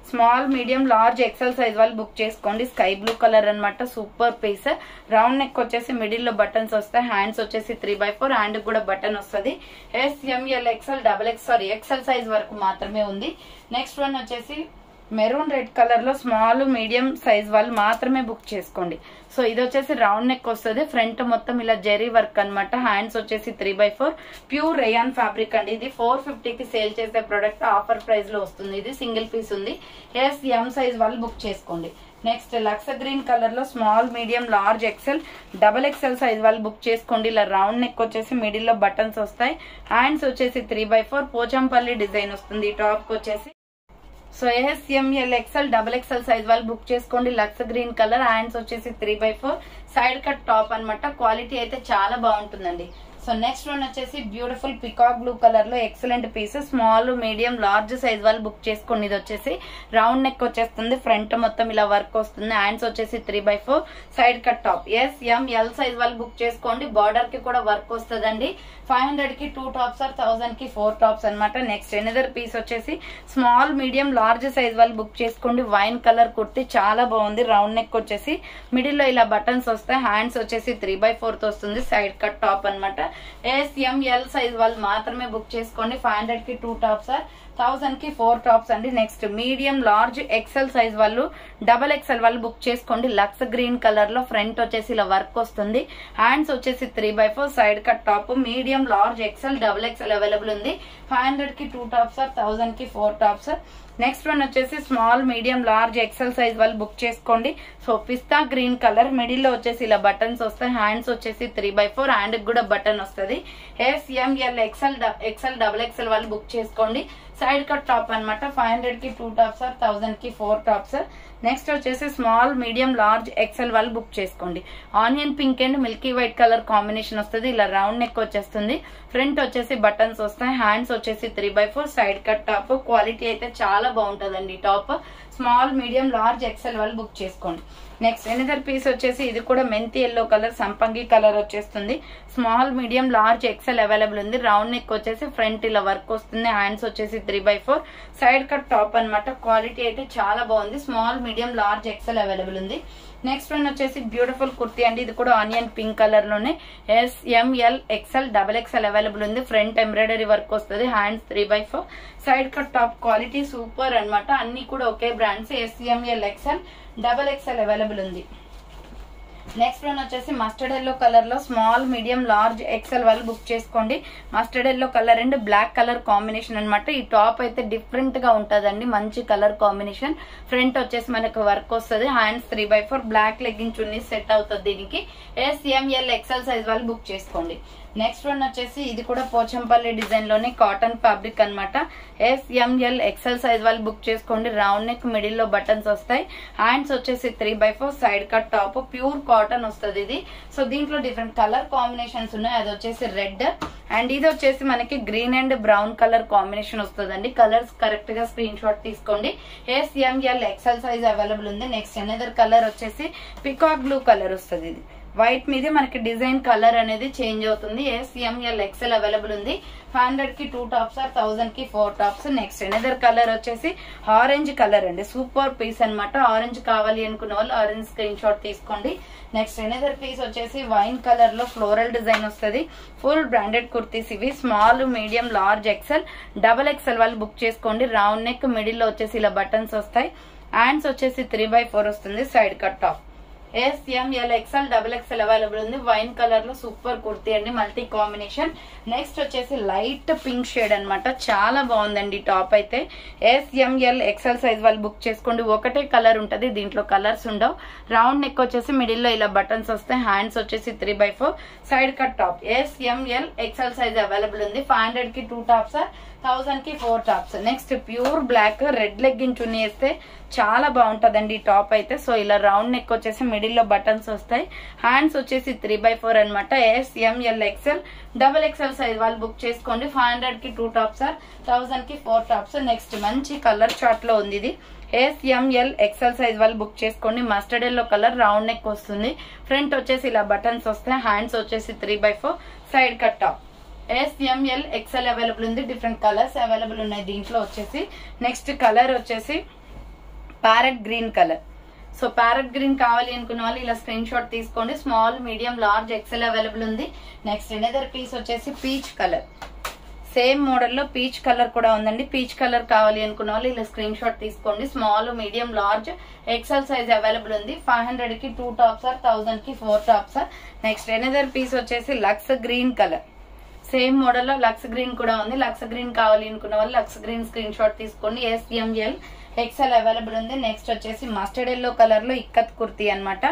small medium large XL size వాళ్ళు బుక్ చేసుకోండి. స్కై బ్లూ కలర్ అన్నమాట సూపర్ పీస్. రౌండ్ నెక్ వచ్చేసి మిడిల్లో బటన్స్ వస్తాయి. హ్యాండ్స్ వచ్చేసి త్రీ బై ఫోర్ హ్యాండ్ కూడా బటన్ వస్తుంది. S M L XL double X sorry XL size వరకు మాత్రమే ఉంది. నెక్స్ట్ వన్ వచ్చేసి మెరూన్ రెడ్ కలర్లో స్మాల్ మీడియం సైజ్ వాళ్ళు మాత్రమే బుక్ చేసుకోండి. సో ఇది వచ్చేసి రౌండ్ నెక్ వస్తుంది. ఫ్రంట్ మొత్తం ఇలా జెరీ వర్క్ అన్నమాట. హ్యాండ్స్ వచ్చేసి three by four. Pure rayon fabric అండి ఇది. ఫోర్ ఫిఫ్టీకి సేల్ చేసే ప్రొడక్ట్ ఆఫర్ ప్రైస్లో వస్తుంది. ఇది సింగిల్ పీస్ ఉంది. ఎస్ ఎం సైజ్ వాళ్ళు బుక్ చేసుకోండి. నెక్స్ట్ లక్స గ్రీన్ కలర్లో small medium large XL. Double XL size వాళ్ళు బుక్ చేసుకోండి. ఇలా రౌండ్ నెక్ వచ్చేసి మిడిల్లో బటన్స్ వస్తాయి. హ్యాండ్స్ వచ్చేసి three by four. Pochampally design వస్తుంది. టాప్ వచ్చేసి so S M L XL double XL size వాళ్ళు బుక్ చేసుకోండి. లక్స్ గ్రీన్ కలర్ హ్యాండ్స్ వచ్చేసి three by four side cut top అన్నమాట. క్వాలిటీ అయితే చాలా బాగుంటుందండి. సో నెక్స్ట్ వన్ వచ్చేసి బ్యూటిఫుల్ పికాక్ బ్లూ కలర్లో excellent piece small medium large size వాళ్ళు బుక్ చేసుకోండి ఇది వచ్చేసి రౌండ్ నెక్ వచ్చేస్తుంది. ఫ్రంట్ మొత్తం ఇలా వర్క్ వస్తుంది. హ్యాండ్స్ వచ్చేసి three by four side cut top S M L size వాళ్ళు బుక్ చేసుకోండి. బార్డర్కి కూడా వర్క్ వస్తుందండి. ఫైవ్ హండ్రెడ్కి టూ టాప్స్ ఆర్ థౌసండ్కి ఫోర్ టాప్స్ అన్నమాట. నెక్స్ట్ ఎనదర్ పీస్ వచ్చేసి స్మాల్ మీడియం లార్జ్ సైజ్ వాళ్ళు బుక్ చేసుకోండి. వైన్ కలర్ కుర్తి చాలా బాగుంది. రౌండ్ నెక్ వచ్చేసి మిడిల్లో ఇలా బటన్స్ వస్తాయి. హ్యాండ్స్ వచ్చేసి త్రీ బై ఫోర్త్ వస్తుంది. సైడ్ కట్ టాప్ అన్నమాట. S M L L size వాళ్ళు మాత్రమే బుక్ చేసుకోండి. ఫైవ్ హండ్రెడ్కి టూ టాప్స్ ఆర్ థౌసండ్కి ఫోర్ టాప్స్ అండి. Next medium large XL size వాళ్ళు డబల్ ఎక్సెల్ వాళ్ళు బుక్ చేసుకోండి. లక్స్ గ్రీన్ కలర్లో ఫ్రంట్ వచ్చేసి ఇలా వర్క్ వస్తుంది. హ్యాండ్స్ వచ్చేసి three by four side cut top medium large XL double XL available ఉంది. ఫైవ్ హండ్రెడ్కి టూ టాప్స్ సార్. థౌసండ్కి ఫోర్ టాప్స్ నెక్స్ట్ వన్ వచ్చేసి small medium large XL size వాళ్ళు బుక్ చేసుకోండి. సో పిస్తా గ్రీన్ కలర్ మిడిల్లో వచ్చేసి ఇలా బటన్స్ వస్తాయి. హ్యాండ్స్ వచ్చేసి త్రీ బై ఫోర్ హ్యాండ్ కూడా బటన్ వస్తుంది. S M L XL XL double XL వాళ్ళు బుక్ చేసుకోండి. సైడ్ కట్ టాప్ అనమాట ఫైవ్ హండ్రెడ్కి టూ టాప్స్ సార్ థౌసండ్కి ఫోర్ టాప్స్ సార్. నెక్స్ట్ వచ్చేసి స్మాల్ మీడియం లార్జ్ ఎక్సెల్ వాళ్ళు బుక్ చేసుకోండి. Onion pink and milky white colour combination వస్తుంది. ఇలా రౌండ్ నెక్ వచ్చేస్తుంది. ఫ్రంట్ వచ్చేసి బటన్స్ వస్తాయి. హ్యాండ్స్ వచ్చేసి three by four. Side cut top. Quality అయితే చాలా బాగుంటుందండి top. Small medium large XL వాళ్ళు బుక్ చేసుకోండి. నెక్స్ట్ ఎనిదర్ పీస్ వచ్చేసి ఇది కూడా మెంతి ఎల్లో కలర్ సంపంగి కలర్ వచ్చేస్తుంది. Small medium large XL available ఉంది. రౌండ్ నెక్ వచ్చేసి ఫ్రంట్ ఇలా వర్క్ వస్తుంది. హ్యాండ్స్ వచ్చేసి three by four side cut top అన్నమాట. క్వాలిటీ అయితే చాలా బాగుంది. Small medium large XL available ఉంది. నెక్స్ట్ వన్ వచ్చేసి బ్యూటిఫుల్ కుర్తీ అండి. ఇది కూడా ఆనియన్ పింక్ కలర్లోనే. S M L double XL available ఉంది. ఫ్రంట్ ఎంబ్రాయిడరీ వర్క్ వస్తుంది. Hands three by four side cut top quality super అన్నమాట. అన్ని కూడా ఒకే brands S M L XL double XL available ఉంది. నెక్స్ట్ వన్ వచ్చేసి మస్టర్డ్ ఎల్లో కలర్లో small medium large XL వాళ్ళు book చేసుకోండి. Mustard yellow colour and black colour combination అనమాట ఈ టాప్ అయితే డిఫరెంట్గా ఉంటదండి. మంచి కలర్ కాంబినేషన్ ఫ్రంట్ వచ్చేసి మనకు వర్క్ వస్తుంది. Hands three by four black legging chunni set అవుతుంది దీనికి. S M L XL size వాళ్ళు బుక్ చేసుకోండి. నెక్స్ట్ వన్ వచ్చేసి ఇది కూడా పోచంపల్లి డిజైన్లోనే కాటన్ ఫ్యాబ్రిక్ అనమాట S M L XL size వాళ్ళు బుక్ చేసుకోండి. రౌండ్ నెక్ మిడిల్లో బటన్స్ వస్తాయి. హ్యాండ్స్ వచ్చేసి three by four side cut top pure cotton వస్తుంది ఇది. సో దీంట్లో డిఫరెంట్ కలర్ కాంబినేషన్స్ ఉన్నాయి. అది వచ్చేసి రెడ్ అండ్ ఇది వచ్చేసి మనకి green and brown colour combination వస్తుందండి. కలర్స్ కరెక్ట్గా స్క్రీన్ షాట్ తీసుకోండి. S M L XL size available ఉంది. నెక్స్ట్ ఎనదర్ కలర్ వచ్చేసి పికాక్ బ్లూ కలర్ వస్తుంది ఇది. వైట్ మీద మనకి డిజైన్ కలర్ అనేది చేంజ్ అవుతుంది. S M L XL available ఉంది. ఫైవ్ హండ్రెడ్కి two tops or థౌసండ్కి four tops next another colour వచ్చేసి ఆరెంజ్ కలర్ అండి. సూపర్ పీస్ అన్నమాట. ఆరెంజ్ కావాలి అనుకున్న వాళ్ళు ఆరెంజ్ స్క్రీన్ షాట్ తీసుకోండి. నెక్స్ట్ ఎనదర్ పీస్ వచ్చేసి వైన్ కలర్లో ఫ్లోరల్ డిజైన్ వస్తుంది. ఫుల్ బ్రాండెడ్ కుర్తీస్ ఇవి. Small medium large XL double XL వాళ్ళు బుక్ చేసుకోండి. రౌండ్ నెక్ మిడిల్లో వచ్చేసి ఇలా బటన్స్ వస్తాయి. హ్యాండ్స్ వచ్చేసి త్రీ బై ఫోర్ వస్తుంది. Side cut top S M L XL double XL available ఉంది. వైన్ కలర్లో సూపర్ కుర్తీ అండి మల్టీ కాంబినేషన్ నెక్స్ట్ వచ్చేసి లైట్ పింక్ షేడ్ అన్నమాట. చాలా బాగుందండి టాప్ అయితే. S M L XL size వాళ్ళు బుక్ చేసుకోండి. ఒకటే కలర్ ఉంటది దీంట్లో కలర్స్ ఉండవు. రౌండ్ నెక్ వచ్చేసి మిడిల్లో ఇలా బటన్స్ వస్తాయి. హ్యాండ్స్ వచ్చేసి three by four side cut top S M L XL size available ఉంది. ఫైవ్ హండ్రెడ్కి టూ టాప్స్ థౌజండ్కి four tops. Next pure black red legging chunni వేస్తే చాలా బాగుంటదండి ఈ టాప్ అయితే. సో ఇలా రౌండ్ నెక్ వచ్చేసి మిడిల్లో బటన్స్ వస్తాయి. హ్యాండ్స్ వచ్చేసి త్రీ బై ఫోర్ అనమాట S M L XL double XL size వాళ్ళు బుక్ చేసుకోండి. ఫైవ్ హండ్రెడ్కి టూ టాప్స్ ఆర్ థౌజండ్కి ఫోర్ టాప్స్ నెక్స్ట్ మంచి కలర్ చార్ట్లో ఉంది ఇది. S M L XL size వాళ్ళు బుక్ చేసుకోండి. Mustard yellow colour round neck వస్తుంది. ఫ్రంట్ వచ్చేసి ఇలా బటన్స్ వస్తాయి. హ్యాండ్స్ వచ్చేసి three by four side cut top S M L XL available ఉంది డిఫరెంట్ కలర్స్ అవైలబుల్ ఉన్నాయి దీంట్లో వచ్చేసి. నెక్స్ట్ కలర్ వచ్చేసి parrot green colour so parrot green కావాలి అనుకున్న వాళ్ళు ఇలా స్క్రీన్ షాట్ తీసుకోండి. Small medium large XL available ఉంది. నెక్స్ట్ ఎనదర్ పీస్ వచ్చేసి పీచ్ కలర్ సేమ్ మోడల్లో పీచ్ కలర్ కూడా ఉందండి. పీచ్ కలర్ కావాలి అనుకున్న వాళ్ళు ఇలా స్క్రీన్ షాట్ తీసుకోండి. Small medium large XL size available ఉంది. ఫైవ్ హండ్రెడ్కి two tops or థౌసండ్కి four tops next another piece వచ్చేసి లక్స్ గ్రీన్ కలర్ సేమ్ మోడల్లో లక్స్ గ్రీన్ కూడా ఉంది. లక్స్ గ్రీన్ కావాలి అనుకున్న వాళ్ళు లక్స్ గ్రీన్ స్క్రీన్ షాట్ తీసుకోండి. S M L XL available ఉంది. నెక్స్ట్ వచ్చేసి మస్టర్డ్ ఎల్లో కలర్లో ఇక్కత్ కుర్తీ అనమాట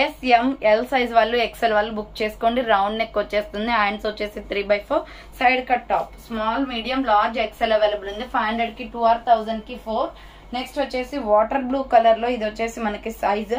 ఎస్ఎంఎల్ సైజ్ వాళ్ళు ఎక్సెల్ వాళ్ళు బుక్ చేసుకోండి. రౌండ్ నెక్ వచ్చేస్తుంది. హ్యాండ్స్ వచ్చేసి three by four side cut top small medium large XL available ఉంది. ఫైవ్ హండ్రెడ్కి టూ ఆర్ థౌసండ్కి ఫోర్ నెక్స్ట్ వచ్చేసి వాటర్ బ్లూ కలర్లో ఇది వచ్చేసి మనకి size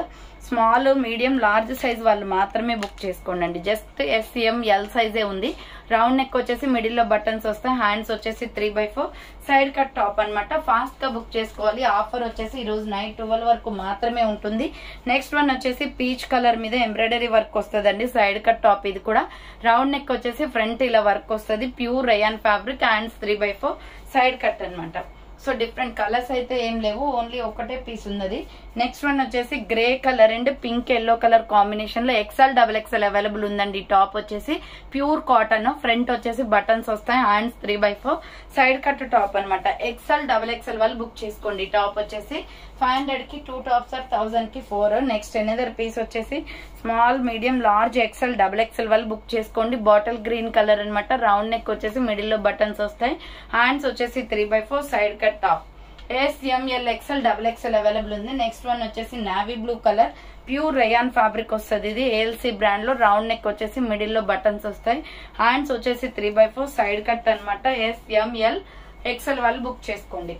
small medium large size వాళ్ళు మాత్రమే బుక్ చేసుకోండి జస్ట్ ఎస్ఎం ఎల్ సైజే ఉంది. రౌండ్ నెక్ వచ్చేసి మిడిల్లో బటన్స్ వస్తాయి. హ్యాండ్స్ వచ్చేసి three by four side cut top అనమాట ఫాస్ట్గా బుక్ చేసుకోవాలి. ఆఫర్ వచ్చేసి ఈ రోజు నైట్ ట్వెల్వ్ వరకు మాత్రమే ఉంటుంది. నెక్స్ట్ వన్ వచ్చేసి పీచ్ కలర్ మీద ఎంబ్రాయిడరీ వర్క్ వస్తుందండి. సైడ్ కట్ టాప్ ఇది కూడా. రౌండ్ నెక్ వచ్చేసి ఫ్రంట్ ఇలా వర్క్ వస్తుంది. Pure rayon fabric hands three by four side cut అనమాట సో డిఫరెంట్ కలర్స్ అయితే ఏం లేవు ఓన్లీ ఒకటే పీస్ ఉన్నది. నెక్స్ట్ వన్ వచ్చేసి grey colour and pink yellow colour కాంబినేషన్లో ఎక్స్ఎల్ డబల్ ఎక్స్ఎల్ అవైలబుల్ ఉందండి. టాప్ వచ్చేసి ప్యూర్ కాటన్ ఫ్రంట్ వచ్చేసి బటన్స్ వస్తాయి hands three by four side cut top అనమాట ఎక్స్ఎల్ డబల్ ఎక్స్ఎల్ వాళ్ళు బుక్ చేసుకోండి. టాప్ వచ్చేసి ఫైవ్ హండ్రెడ్కి టూ టాప్స్ ఆర్ థౌసండ్కి ఫోర్ నెక్స్ట్ ఎనదర్ పీస్ వచ్చేసి small medium large XL double XL వాళ్ళు బుక్ చేసుకోండి. బాటిల్ గ్రీన్ కలర్ అనమాట రౌండ్ నెక్ వచ్చేసి మిడిల్లో బటన్స్ వస్తాయి. హ్యాండ్స్ వచ్చేసి three by four side cut top A S M L XL double XL available ఉంది. Next one వచ్చేసి navy blue colour pure rayon fabric వస్తుంది. ఇది ఏఎల్సీ బ్రాండ్లో రౌండ్ నెక్ వచ్చేసి మిడిల్లో బటన్స్ వస్తాయి. హ్యాండ్స్ వచ్చేసి three by four side cut అనమాట ఎస్ఎంఎల్ ఎక్సెల్ వాళ్ళు బుక్ చేసుకోండి.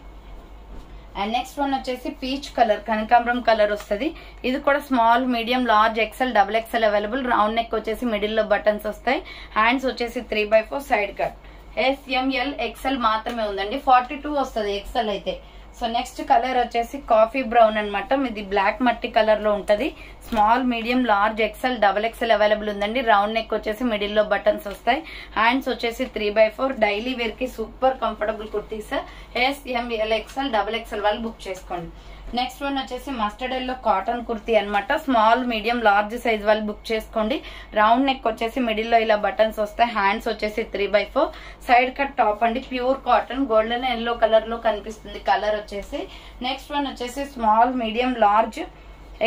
అండ్ నెక్స్ట్ వన్ వచ్చేసి పీచ్ కలర్ కనకాంబరం కలర్ వస్తుంది. ఇది కూడా small medium large XL double XL available round neck వచ్చేసి మిడిల్లో బటన్స్ వస్తాయి. హ్యాండ్స్ వచ్చేసి three by four side cut S M L XL మాత్రమే ఉందండి. ఫార్టీ టూ వస్తుంది ఎక్సెల్ అయితే. సో నెక్స్ట్ కలర్ వచ్చేసి కాఫీ బ్రౌన్ అనమాట ఇది బ్లాక్ మట్టి కలర్లో ఉంటది. Small medium large XL double XL available ఉందండి. రౌండ్ నెక్ వచ్చేసి మిడిల్లో బటన్స్ వస్తాయి. హ్యాండ్స్ వచ్చేసి త్రీ బై ఫోర్ డైలీ వేర్కి super comfortable kurtis. S M L XL double XL వాళ్ళు బుక్ చేసుకోండి. నెక్స్ట్ వన్ వచ్చేసి మస్టర్డ్ ఎల్లో కాటన్ కుర్తీ అనమాట స్మాల్ మీడియం లార్జ్ సైజ్ వాళ్ళు బుక్ చేసుకోండి. రౌండ్ నెక్ వచ్చేసి మిడిల్లో ఇలా బటన్స్ వస్తాయి. హ్యాండ్స్ వచ్చేసి three by four side cut top అండి. ప్యూర్ కాటన్ గోల్డెన్ ఎల్లో కలర్లో కనిపిస్తుంది. కలర్ వచ్చేసి. నెక్స్ట్ వన్ వచ్చేసి స్మాల్ మీడియం లార్జ్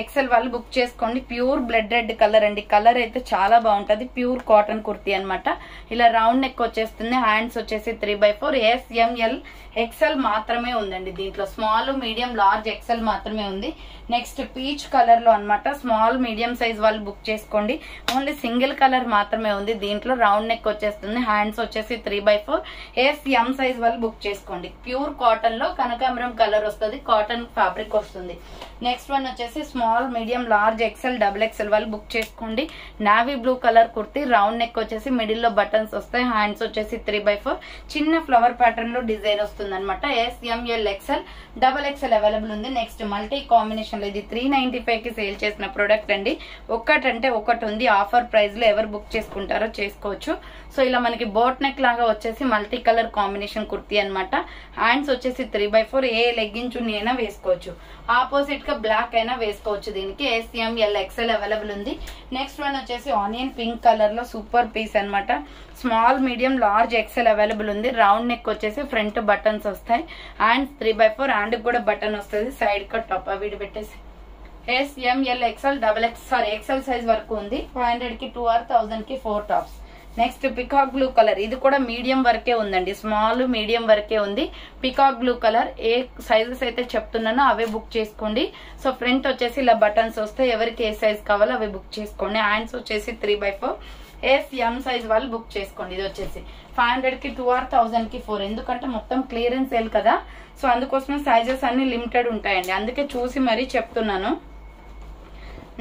ఎక్సెల్ వాళ్ళు బుక్ చేసుకోండి. ప్యూర్ బ్లడ్ రెడ్ కలర్ అండి. కలర్ అయితే చాలా బాగుంటుంది. ప్యూర్ కాటన్ కుర్తీ అనమాట ఇలా రౌండ్ నెక్ వచ్చేస్తుంది. హ్యాండ్స్ వచ్చేసి three by four S M L XL మాత్రమే ఉందండి దీంట్లో. స్మాల్ మీడియం లార్జ్ ఎక్సెల్ మాత్రమే ఉంది. నెక్స్ట్ పీచ్ కలర్లో అనమాట స్మాల్ మీడియం సైజ్ వాళ్ళు బుక్ చేసుకోండి. ఓన్లీ సింగిల్ కలర్ మాత్రమే ఉంది దీంట్లో. రౌండ్ నెక్ వచ్చేస్తుంది. హ్యాండ్స్ వచ్చేసి three by four S M size వాళ్ళు బుక్ చేసుకోండి. ప్యూర్ కాటన్లో కనకాంబరం కలర్ వస్తుంది. కాటన్ ఫ్యాబ్రిక్ వస్తుంది. నెక్స్ట్ వన్ వచ్చేసి small medium large XL double XL వాళ్ళు బుక్ చేసుకోండి. Navy blue colour kurti round neck వచ్చేసి మిడిల్లో బటన్స్ వస్తాయి హ్యాండ్స్ వచ్చేసి త్రీ బై ఫోర్ చిన్న ఫ్లవర్ ప్యాటర్న్లో డిజైన్ వస్తుంది అనమాట S M L XL double XL available ఉంది. నెక్స్ట్ మల్టీ కాంబినేషన్లో ఇది త్రీ నైన్టీ ఫైవ్కి సేల్ చేసిన ప్రొడక్ట్ అండి. ఒక్కటంటే ఒకటి ఉంది. ఆఫర్ ప్రైస్లో ఎవరు బుక్ చేసుకుంటారో చేసుకోవచ్చు. సో ఇలా మనకి బోట్ నెక్ లాగా వచ్చేసి మల్టీ కలర్ కాంబినేషన్ కుర్తీ అనమాట హ్యాండ్స్ వచ్చేసి త్రీ బై ఫోర్ ఏ లెగ్గించు చున్నీ అయినా వేసుకోవచ్చు. ఆపోజిట్గా బ్లాక్ అయినా వేసుకోవచ్చు దీనికి. S M L XL available ఉంది. నెక్స్ట్ వన్ వచ్చేసి ఆనియన్ పింక్ కలర్లో సూపర్ పీస్ అనమాట small medium large XL available ఉంది. రౌండ్ నెక్ వచ్చేసి ఫ్రంట్ బటన్స్ వస్తాయి. And three by four hand కూడా బటన్ వస్తుంది. సైడ్ కట్ టాప్ వీడి పెట్టేసి. S M L XL double X sorry XL size వరకు ఉంది. ఫైవ్ హండ్రెడ్కి two or థౌసండ్కి four tops next peacock blue colour. ఇది కూడా మీడియం వరకే ఉందండి. స్మాల్ మీడియం వరకే ఉంది. Peacock blue colour. ఏ సైజెస్ అయితే చెప్తున్నానో అవే బుక్ చేసుకోండి. సో ఫ్రంట్ వచ్చేసి ఇలా బటన్స్ వస్తే ఎవరికి ఏ సైజ్ కావాలో అవి బుక్ చేసుకోండి. హ్యాండ్స్ వచ్చేసి three by four. S M size వాళ్ళు బుక్ చేసుకోండి. ఇది వచ్చేసి ఫైవ్ హండ్రెడ్కి టూ ఆర్ థౌసండ్కి ఫోర్. ఎందుకంటే మొత్తం క్లియరెన్స్ సేల్ కదా. సో అందుకోసమే సైజెస్ అన్ని లిమిటెడ్ ఉంటాయండి. అందుకే చూసి మరీ చెప్తున్నాను.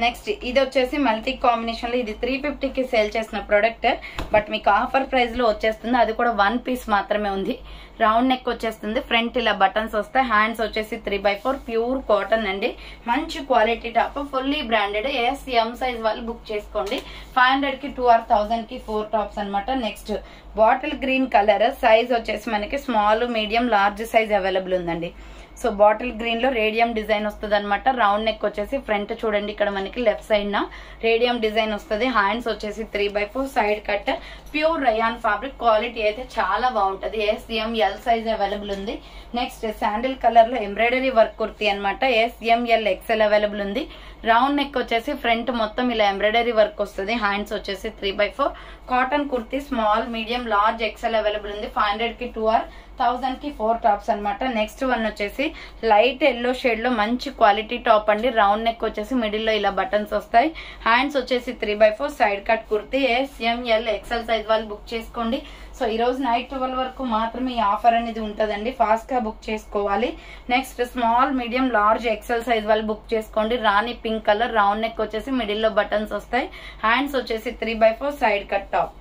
నెక్స్ట్ ఇది వచ్చేసి మల్టీ కాంబినేషన్లో ఇది త్రీ ఫిఫ్టీకి సేల్ చేసిన ప్రోడక్ట్ బట్ మీకు ఆఫర్ ప్రైస్లో వచ్చేస్తుంది. అది కూడా వన్ పీస్ మాత్రమే ఉంది. రౌండ్ నెక్ వచ్చేస్తుంది. ఫ్రంట్ ఇలా బటన్స్ వస్తాయి. హ్యాండ్స్ వచ్చేసి three by four pure cotton అండి. మంచి quality top fully branded S M size వాళ్ళు బుక్ చేసుకోండి. ఫైవ్ హండ్రెడ్కి టూ ఆర్ థౌసండ్కి ఫోర్ టాప్స్ అనమాట next bottle green colour size వచ్చేసి మనకి small medium large size available ఉందండి. సో బాటిల్ గ్రీన్లో రేడియం డిజైన్ వస్తుంది అనమాట రౌండ్ నెక్ వచ్చేసి ఫ్రంట్ చూడండి ఇక్కడ మనకి లెఫ్ట్ సైడ్ నా. రేడియం డిజైన్ వస్తుంది. హ్యాండ్స్ వచ్చేసి three by four side cut. Pure rayon fabric. Quality అయితే చాలా బాగుంటుంది. S M L size available ఉంది. నెక్స్ట్ శాండిల్ కలర్లో ఎంబ్రాయిడరీ వర్క్ కుర్తీ అనమాట S M L XL available ఉంది. రౌండ్ నెక్ వచ్చేసి ఫ్రంట్ మొత్తం ఇలా ఎంబ్రాయిడరీ వర్క్ వస్తుంది. హ్యాండ్స్ వచ్చేసి three by four. Cotton kurti small medium large XL available ఉంది. ఫైవ్ హండ్రెడ్కి టూ ఆర్. థౌజండ్కి ఫోర్ టాప్స్ అనమాట నెక్స్ట్ వన్ వచ్చేసి లైట్ ఎల్లో షేడ్లో మంచి క్వాలిటీ టాప్ అండి. రౌండ్ నెక్ వచ్చేసి మిడిల్లో ఇలా బటన్స్ వస్తాయి. హ్యాండ్స్ వచ్చేసి three by four side cut kurti. S M L XL size వాళ్ళు బుక్ చేసుకోండి. సో ఈ రోజు నైట్ ట్వెల్వ్ వరకు మాత్రమే ఈ ఆఫర్ అనేది ఉంటదండి. ఫాస్ట్గా బుక్ చేసుకోవాలి. Next small medium large XL size వాళ్ళు బుక్ చేసుకోండి. Rani pink colour round neck వచ్చేసి మిడిల్లో బటన్స్ వస్తాయి. హ్యాండ్స్ వచ్చేసి three by four side cut top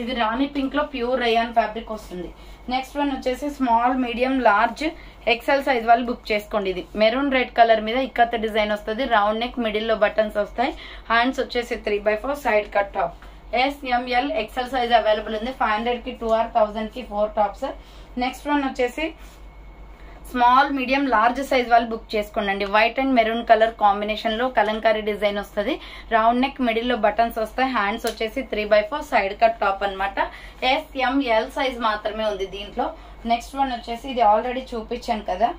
ఇది రాణి పింక్లో ప్యూర్ రయాన్ ఫ్యాబ్రిక్ వస్తుంది. నెక్స్ట్ వన్ వచ్చేసి small medium large XL size వాళ్ళు బుక్ చేసుకోండి ఇది. మెరూన్ రెడ్ కలర్ మీద ఇక్కత డిజైన్ వస్తుంది. రౌండ్ నెక్ మిడిల్లో బటన్స్ వస్తాయి. హ్యాండ్స్ వచ్చేసి three by four side cut top S M L XL size available ఉంది. ఫైవ్ హండ్రెడ్కి టూ ఆర్ థౌసండ్కి ఫోర్ టాప్స్ నెక్స్ట్ వన్ వచ్చేసి స్మాల్ మీడియం లార్జ్ సైజ్ వాళ్ళు బుక్ చేసుకోండి వైట్ అండ్ మెరూన్ కలర్ కాంబినేషన్లో కలంకారీ డిజైన్ వస్తుంది. రౌండ్ నెక్ మిడిల్లో buttons వస్తాయి. హ్యాండ్స్ వచ్చేసి three by four side cut top అనమాట ఎస్ఎంఎల్ సైజ్ మాత్రమే ఉంది దీంట్లో. నెక్స్ట్ వన్ వచ్చేసి ఇది ఆల్రెడీ చూపించాను కదా.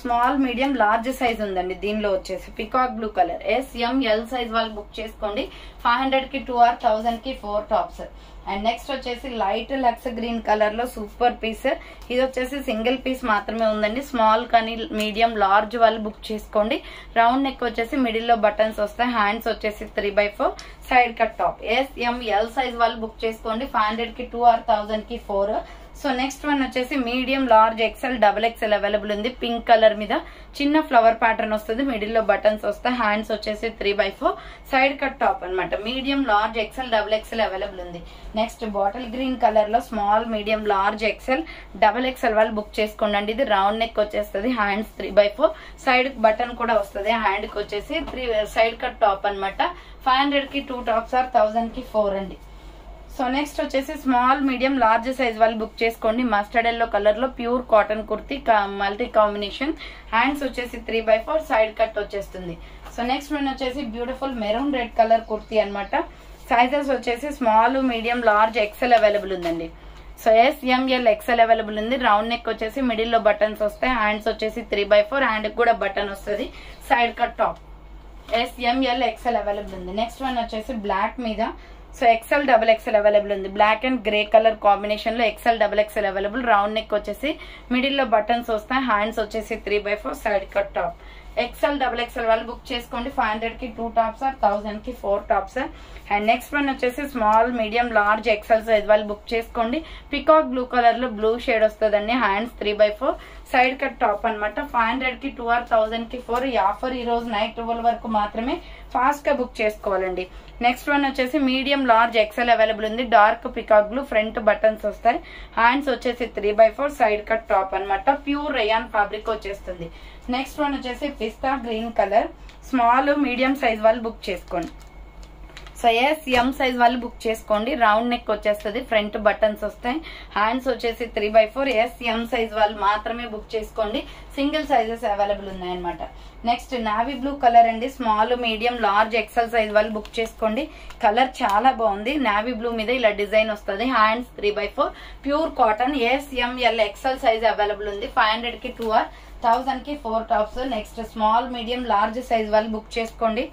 స్మాల్ మీడియం లార్జ్ సైజ్ ఉందండి. దీనిలో వచ్చేసి peacock blue colour S M L size వాళ్ళు బుక్ చేసుకోండి. ఫైవ్ హండ్రెడ్కి టూ ఆర్ థౌసండ్కి ఫోర్ టాప్స్ అండ్ నెక్స్ట్ వచ్చేసి లైట్ లక్స్ గ్రీన్ కలర్లో సూపర్ పీస్ ఇది వచ్చేసి సింగిల్ పీస్ మాత్రమే ఉందండి. స్మాల్ కానీ మీడియం లార్జ్ వాళ్ళు బుక్ చేసుకోండి. రౌండ్ నెక్ వచ్చేసి మిడిల్లో బటన్స్ వస్తాయి. హ్యాండ్స్ వచ్చేసి three by four side cut top S M L size వాళ్ళు బుక్ చేసుకోండి. ఫైవ్ హండ్రెడ్కి టూ ఆర్ థౌసండ్కి ఫోర్ సో నెక్స్ట్ వన్ వచ్చేసి medium large XL double XL available ఉంది. పింక్ కలర్ మీద చిన్న ఫ్లవర్ ప్యాటర్న్ వస్తుంది. మిడిల్లో బటన్స్ వస్తాయి. హ్యాండ్స్ వచ్చేసి three by four. Side cut top అనమాట medium large XL double XL available ఉంది. నెక్స్ట్ బాటిల్ గ్రీన్ కలర్లో small medium large XL double XL వాళ్ళు బుక్ చేసుకోండి ఇది రౌండ్ నెక్ వచ్చేస్తుంది. Hands three by four. Side button కూడా వస్తుంది. హ్యాండ్కి వచ్చేసి త్రీ సైడ్ కట్ టాప్ అనమాట ఫైవ్ హండ్రెడ్కి టూ టాప్స్ ఆర్ థౌసండ్కి ఫోర్ అండి. సో నెక్స్ట్ వచ్చేసి స్మాల్ మీడియం లార్జ్ సైజ్ వాళ్ళు బుక్ చేసుకోండి. మస్టర్డ్ ఎల్లో కలర్లో pure cotton kurti multi combination hands వచ్చేసి three by four side cut వచ్చేస్తుంది. సో నెక్స్ట్ వన్ వచ్చేసి beautiful maroon red colour kurti అనమాట సైజెస్ వచ్చేసి small medium large XL available ఉందండి. So S M L XL available ఉంది. Round neck వచ్చేసి మిడిల్లో buttons వస్తాయి. హ్యాండ్స్ వచ్చేసి త్రీ బై ఫోర్ హ్యాండ్ కూడా బటన్ వస్తుంది. Side cut top S M L XL available ఉంది. నెక్స్ట్ వన్ వచ్చేసి బ్లాక్ మీద. So XL double XL available ఉంది. బ్లాక్ అండ్ గ్రే కలర్ కాంబినేషన్లో XL double XL available round neck వచ్చేసి మిడిల్లో buttons వస్తాయి. హ్యాండ్స్ వచ్చేసి three by four side cut top XL double XL వాళ్ళు బుక్ చేసుకోండి. ఫైవ్ హండ్రెడ్కి two tops or థౌసండ్కి four tops and next one వచ్చేసి small medium large XL size వాళ్ళు book చేసుకోండి. పికాక్ బ్లూ కలర్లో బ్లూ షేడ్ వస్తుందండి. Hands three by four side cut top అనమాట five హండ్రెడ్కి టూ ఆర్ థౌసండ్కి ఫోర్ ఈ ఆఫర్ ఈ రోజు నైట్ ట్వెల్వ్ వరకు మాత్రమే ఫాస్ట్గా బుక్ చేసుకోవాలండి. నెక్స్ట్ వన్ వచ్చేసి మీడియం లార్జ్ ఎక్సెల్ అవైలబుల్ ఉంది. Dark peacock blue front buttons వస్తాయి. హ్యాండ్స్ వచ్చేసి three by four side cut top అనమాట ప్యూర్ రయాన్ ఫ్యాబ్రిక్ వచ్చేస్తుంది. నెక్స్ట్ వన్ వచ్చేసి pista green colour. Small medium size వాళ్ళు బుక్ చేసుకోండి. సో ఎస్ ఎం సైజ్ వాళ్ళు book చేసుకోండి. రౌండ్ నెక్ వచ్చేస్తుంది ఫ్రంట్ బటన్స్ వస్తాయి. హ్యాండ్స్ వచ్చేసి three by four S M size వాళ్ళు మాత్రమే బుక్ చేసుకోండి. సింగిల్ సైజెస్ అవైలబుల్ ఉన్నాయన్నమాట. నెక్స్ట్ నావీ బ్లూ కలర్ అండి. Small medium large XL size వాళ్ళు బుక్ చేసుకోండి. కలర్ చాలా బాగుంది. నావీ బ్లూ మీద ఇలా డిజైన్ వస్తుంది. Hands three by four pure cotton S M L XL size available ఉంది. ఫైవ్ హండ్రెడ్కి two or థౌసండ్కి four tops next small medium large size వాళ్ళు బుక్ చేసుకోండి.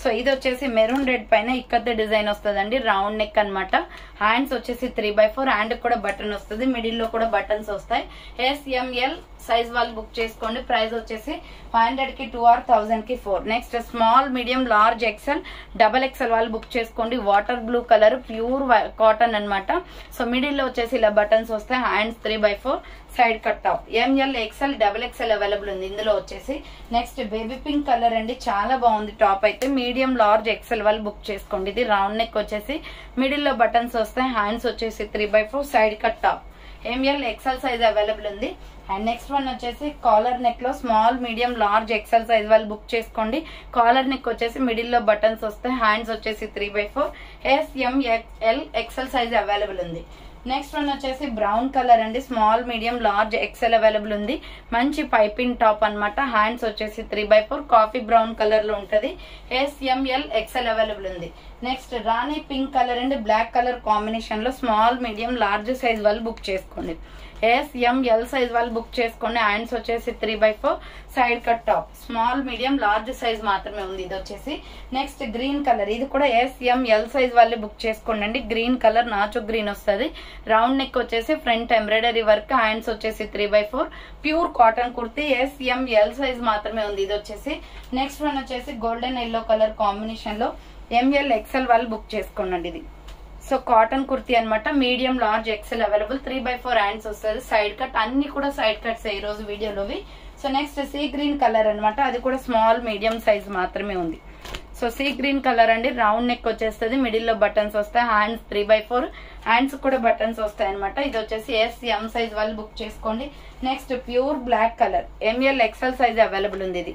సో ఇది వచ్చేసి మెరూన్ రెడ్ పైన ఇక్కడ డిజైన్ వస్తుందండి. రౌండ్ నెక్ అన్నమాట. హ్యాండ్స్ వచ్చేసి త్రీ బై ఫోర్ హ్యాండ్ కూడా బటన్ వస్తుంది. మిడిల్లో కూడా బటన్స్ వస్తాయి. ఎస్ఎంఎల్ సైజ్ వాళ్ళు బుక్ చేసుకోండి. ప్రైస్ వచ్చేసి ఫైవ్ హండ్రెడ్కి two or థౌసండ్కి four. Next small medium large XL double XL వాళ్ళు బుక్ చేసుకోండి. Water blue colour pure cotton అనమాట సో మిడిల్లో వచ్చేసి ఇలా బటన్స్ వస్తాయి. Hands three by four side cut top M L XL double XL available ఉంది ఇందులో వచ్చేసి. నెక్స్ట్ బేబీ పింక్ కలర్ అండి. చాలా బాగుంది టాప్ అయితే. మీడియం లార్జ్ ఎక్సెల్ వాళ్ళు బుక్ చేసుకోండి. ఇది రౌండ్ నెక్ వచ్చేసి. మిడిల్లో బటన్స్ వస్తాయి. హ్యాండ్స్ వచ్చేసి three by four side cut top M L XL size available ఉంది. అండ్ నెక్స్ట్ వన్ వచ్చేసి collar నెక్లో small medium large XL size వాళ్ళు బుక్ చేసుకోండి. కాలర్ నెక్ వచ్చేసి మిడిల్లో బటన్స్ వస్తాయి. హ్యాండ్స్ వచ్చేసి three by four S M L XL size available ఉంది. Next one వచ్చేసి బ్రౌన్ కలర్ అండి. Small medium large XL available ఉంది. మంచి పైపింగ్ టాప్ అన్నమాట. హ్యాండ్స్ వచ్చేసి three by four coffee brown కలర్లో ఉంటుంది. S M L XL available ఉంది. Next rani pink colour and. Black colour కాంబినేషన్లో స్మాల్ మీడియం లార్జ్ సైజ్ వాళ్ళు బుక్ చేసుకోండి. ఎస్ ఎం ఎల్ సైజ్ వాళ్ళు బుక్ చేసుకోండి హ్యాండ్స్ వచ్చేసి three by four side cut top small medium large size మాత్రమే ఉంది. ఇది వచ్చేసి నెక్స్ట్ గ్రీన్ కలర్ ఇది కూడా ఎస్ ఎం ఎల్ సైజ్ వాళ్ళే బుక్ చేసుకోండి గ్రీన్ కలర్ నాచు గ్రీన్ వస్తుంది. రౌండ్ నెక్ వచ్చేసి ఫ్రంట్ ఎంబ్రాయిడరీ వర్క్ హ్యాండ్స్ వచ్చేసి three by four pure cotton kurti S M L size మాత్రమే ఉంది. ఇది వచ్చేసి నెక్స్ట్ వన్ వచ్చేసి గోల్డెన్ ఎల్లో కలర్ కాంబినేషన్లో ఎంఎల్ ఎక్సెల్ వాళ్ళు బుక్ చేసుకోండి ఇది. సో కాటన్ కుర్తీ అనమాట medium large XL available. Three by four hands వస్తుంది. సైడ్ కట్ అన్ని కూడా సైడ్ కట్స్ ఈ రోజు వీడియోలోవి. So next sea green colour అనమాట అది కూడా స్మాల్ మీడియం సైజ్ మాత్రమే ఉంది. సో సీ గ్రీన్ కలర్ అండి. రౌండ్ నెక్ వచ్చేస్తుంది. మిడిల్లో బటన్స్ వస్తాయి. Hands three by four. Hands కూడా బటన్స్ వస్తాయి అనమాట ఇది వచ్చేసి ఎస్ ఎం సైజ్ వాళ్ళు బుక్ చేసుకోండి. Next pure black colour. M L XL size available ఉంది ఇది.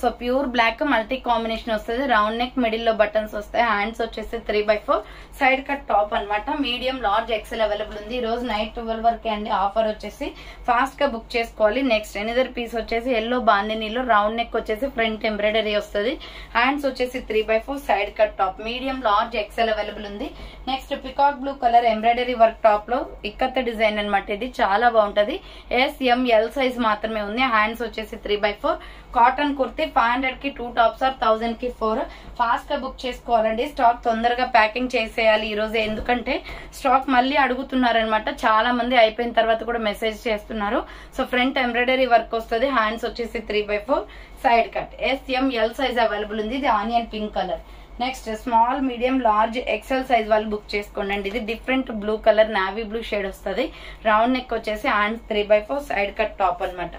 So pure black multi combination వస్తుంది. రౌండ్ నెక్ మిడిల్లో బటన్స్ వస్తాయి. హ్యాండ్స్ వచ్చేసి three by four. Side cut top అన్నమాట. మీడియం లార్జ్ ఎక్సెల్ అవైలబుల్ ఉంది. ఈ రోజు నైట్ ట్వెల్వ్ వరకు అండి ఆఫర్ వచ్చేసి. ఫాస్ట్గా బుక్ చేసుకోవాలి. నెక్స్ట్ ఎనిదర్ పీస్ వచ్చేసి ఎల్లో బాందినీలో. రౌండ్ నెక్ వచ్చేసి ఫ్రంట్ ఎంబ్రాయిడరీ వస్తుంది. హ్యాండ్స్ వచ్చేసి three by four side cut top. Medium large XL available ఉంది. Next peacock blue colour embroidery work టాప్లో ఇక్కత్త డిజైన్ అనమాట ఇది. చాలా బాగుంటది. ఎస్ ఎం ఎల్ సైజ్ మాత్రమే ఉంది. హ్యాండ్స్ వచ్చేసి three by four. Cotton kurti five హండ్రెడ్కి టూ టాప్స్ ఆర్ థౌసండ్కి ఫోర్ ఫాస్ట్గా బుక్ చేసుకోవాలండి. స్టాక్ తొందరగా ప్యాకింగ్ చేసేయాలి ఈ రోజు ఎందుకంటే స్టాక్ మళ్ళీ అడుగుతున్నారనమాట. చాలా మంది అయిపోయిన తర్వాత కూడా మెసేజ్ చేస్తున్నారు. సో ఫ్రంట్ ఎంబ్రాయిడరీ వర్క్ వస్తుంది. హ్యాండ్స్ వచ్చేసి three by four side cut S M L size available ఉంది. ఇది onion pink colour next small medium large XL size వాళ్ళు బుక్ చేసుకోండి అండి ఇది different blue colour navy blue shade వస్తుంది. Round neck వచ్చేసి hands three by four side cut top అనమాట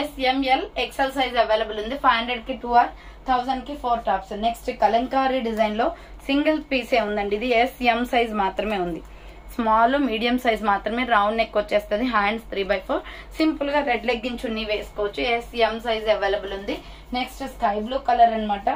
S M L XL size available ఉంది. Five హండ్రెడ్కి two or థౌసండ్కి ఫోర్ టాప్స్ నెక్స్ట్ కలంకారీ డిజైన్లో సింగిల్ పీసే ఉందండి. ఇది ఎస్ఎం సైజ్ మాత్రమే ఉంది. స్మాల్ మీడియం సైజ్ మాత్రమే రౌండ్ నెక్ వచ్చేస్తుంది. హ్యాండ్స్ త్రీ బై ఫోర్ సింపుల్గా రెడ్ లెగ్గిన్ చున్నీ వేసుకోవచ్చు. ఎస్ఎం సైజ్ అవైలబుల్ ఉంది. నెక్స్ట్ స్కై బ్లూ కలర్ అన్నమాట.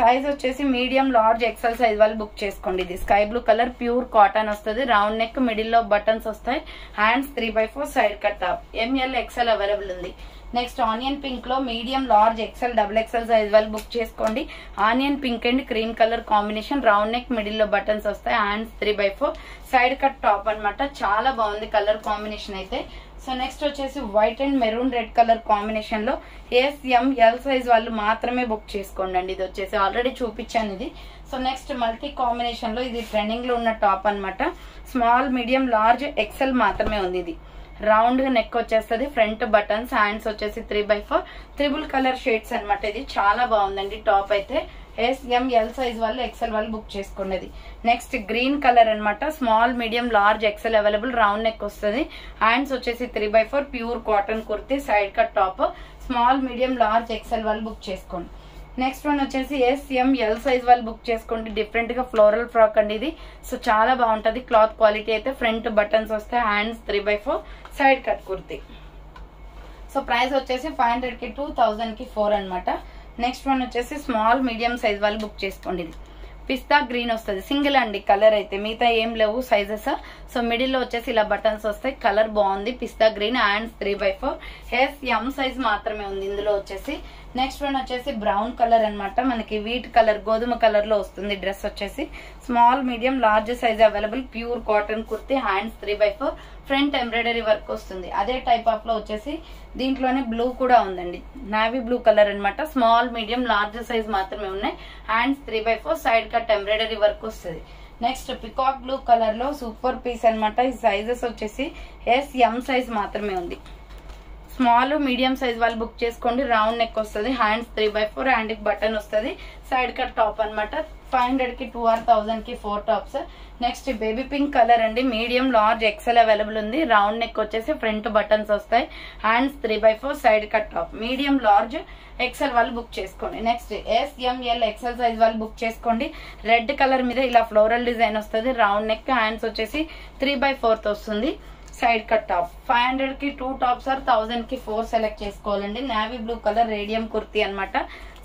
సైజ్ వచ్చేసి మీడియం లార్జ్ ఎక్సెల్ సైజ్ వాళ్ళు బుక్ చేసుకోండి ఇది. Sky blue colour pure cotton వస్తుంది. రౌండ్ నెక్ మిడిల్లో బటన్స్ వస్తాయి. Hands three by four side cut top M L XL available ఉంది. Next onion పింక్లో medium large XL double XL size వాళ్ళు book చేసుకోండి. Onion pink and cream colour combination round neck మిడిల్లో buttons వస్తాయి. Hands three by four side cut top అన్నమాట. చాలా బాగుంది colour combination అయితే. So next వచ్చేసి white and maroon red colour కాంబినేషన్లో ఎస్ఎం ఎల్ సైజ్ వాళ్ళు మాత్రమే బుక్ చేసుకోండి ఇది వచ్చేసి ఆల్రెడీ చూపించాను ఇది. సో నెక్స్ట్ మల్టీ కాంబినేషన్లో ఇది ట్రెండింగ్లో ఉన్న టాప్ అన్నమాట. స్మాల్ మీడియం లార్జ్ ఎక్సెల్ మాత్రమే ఉంది ఇది. రౌండ్ నెక్ వచ్చేస్తుంది ఫ్రంట్ బటన్స్ హ్యాండ్స్ వచ్చేసి three by four triple colour shades అన్నమాట ఇది. చాలా బాగుందండి టాప్ అయితే. ఎస్ ఎం ఎల్ సైజ్ వాళ్ళు ఎక్సెల్ వాళ్ళు బుక్ చేసుకునేది. నెక్స్ట్ గ్రీన్ కలర్ అనమాట small medium large XL available round neck వస్తుంది. హ్యాండ్స్ వచ్చేసి three by four pure cotton kurti side cut top small medium large XL వాళ్ళు book చేసుకోండి. Next one వచ్చేసి S M L size వాళ్ళు book చేసుకోండి. డిఫరెంట్గా floral frock అండి ఇది. సో చాలా బాగుంటది. క్లాత్ క్వాలిటీ అయితే ఫ్రంట్ బటన్స్ వస్తాయి hands three by four side cut kurti. So price వచ్చేసి ఫైవ్ హండ్రెడ్కి టూ థౌజండ్కి ఫోర్ అనమాట నెక్స్ట్ వన్ వచ్చేసి స్మాల్ మీడియం సైజ్ వాళ్ళు బుక్ చేసుకోండి ఇది. పిస్తా గ్రీన్ వస్తుంది. సింగిల్ అండి కలర్ అయితే. మిగతా ఏం లేవు సైజెస్. సో మిడిల్లో వచ్చేసి ఇలా బటన్స్ వస్తాయి. కలర్ బాగుంది. పిస్తా green and three by four. Hairs M size మాత్రమే ఉంది. ఇందులో వచ్చేసి నెక్స్ట్ వన్ వచ్చేసి బ్రౌన్ కలర్ అనమాట మనకి వీట్ కలర్ గోధుమ కలర్లో వస్తుంది డ్రెస్ వచ్చేసి. Small medium large size available pure cotton kurti hands three by four front embroidery work వస్తుంది. అదే టైప్ ఆఫ్లో వచ్చేసి దీంట్లోనే బ్లూ కూడా ఉందండి. నావీ బ్లూ కలర్ అనమాట స్మాల్ మీడియం లార్జ్ సైజ్ మాత్రమే ఉన్నాయి. Hands three by four side cut embroidery work వస్తుంది. నెక్స్ట్ పికాక్ బ్లూ కలర్లో సూపర్ పీస్ అనమాట ఈ సైజెస్ వచ్చేసి ఎస్ ఎం సైజ్ మాత్రమే ఉంది. స్మాల్ మీడియం సైజ్ వాళ్ళు బుక్ చేసుకోండి. రౌండ్ నెక్ వస్తుంది. Hands three by four hand button వస్తుంది. సైడ్ కట్ టాప్ అన్నమాట. ఫైవ్ హండ్రెడ్కి two or థౌసండ్కి four tops. Next baby pink colour అండి. మీడియం లార్జ్ ఎక్సెల్ అవైలబుల్ ఉంది. రౌండ్ నెక్ వచ్చేసి ఫ్రంట్ బటన్స్ వస్తాయి. Hands three by four side cut top. Medium large XL వాళ్ళు book చేసుకోండి. Next S M L XL size వాళ్ళు book చేసుకోండి. Red colour మీద ఇలా ఫ్లోరల్ డిజైన్ వస్తుంది. రౌండ్ నెక్ హ్యాండ్స్ వచ్చేసి త్రీ బై ఫోర్త్ వస్తుంది. Side cut top. ఫైవ్ హండ్రెడ్కి టూ టాప్స్ ఆర్ థౌసండ్కి ఫోర్ సెలెక్ట్ చేసుకోవాలండి. Navy blue colour radium kurti అన్నమాట.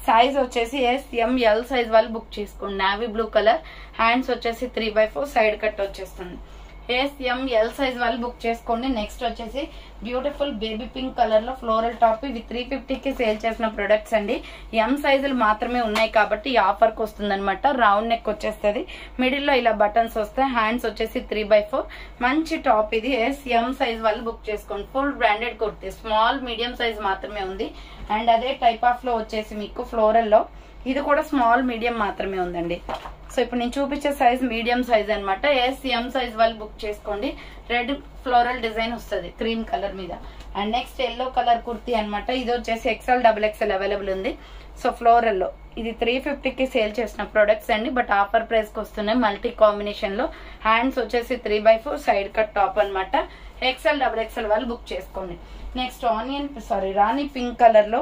సైజ్ వచ్చేసి ఎస్ ఎంఎల్ సైజ్ వాళ్ళు బుక్ చేసుకోండి. నావీ బ్లూ కలర్ హ్యాండ్స్ వచ్చేసి three by four side cut వచ్చేస్తుంది. ఎస్ ఎంఎల్ సైజ్ వాళ్ళు బుక్ చేసుకోండి. నెక్స్ట్ వచ్చేసి బ్యూటిఫుల్ బేబీ పింక్ కలర్లో ఫ్లోరల్ టాప్ ఇవి త్రీ ఫిఫ్టీకి సేల్ చేసిన ప్రొడక్ట్స్ అండి. ఎం సైజులు మాత్రమే ఉన్నాయి కాబట్టి ఈ ఆఫర్ వస్తుంది రౌండ్ నెక్ వచ్చేస్తుంది. మిడిల్లో ఇలా బటన్స్ వస్తాయి హ్యాండ్స్ వచ్చేసి త్రీ బై ఫోర్ మంచి టాప్ ఇది. ఎస్ ఎం సైజ్ వాళ్ళు బుక్ చేసుకోండి. Full branded kurti small medium size మాత్రమే ఉంది. అండ్ అదే టైప్ ఆఫ్లో వచ్చేసి మీకు ఫ్లోరల్లో ఇది కూడా స్మాల్ మీడియం మాత్రమే ఉందండి. సో ఇప్పుడు నేను చూపించే సైజ్ మీడియం సైజ్ అనమాట ఎస్ సైజ్ వాళ్ళు బుక్ చేసుకోండి. రెడ్ ఫ్లోరల్ డిజైన్ వస్తుంది క్రీమ్ కలర్ మీద. And next yellow colour kurti అనమాట ఇది వచ్చేసి ఎక్సెల్ డబుల్ ఎక్సెల్ అవైలబుల్ ఉంది. సో ఫ్లోరల్లో. ఇది త్రీ ఫిఫ్టీకి సేల్ చేసిన ప్రొడక్ట్స్ అండి. బట్ ఆఫర్ ప్రైస్కి వస్తున్నాయి. మల్టీ కాంబినేషన్లో. హ్యాండ్స్ వచ్చేసి three by four side cut top అనమాట ఎక్సెల్ డబుల్ ఎక్సెల్ వాళ్ళు బుక్ చేసుకోండి. నెక్స్ట్ ఆనియన్ సారీ రాణి పింక్ కలర్లో.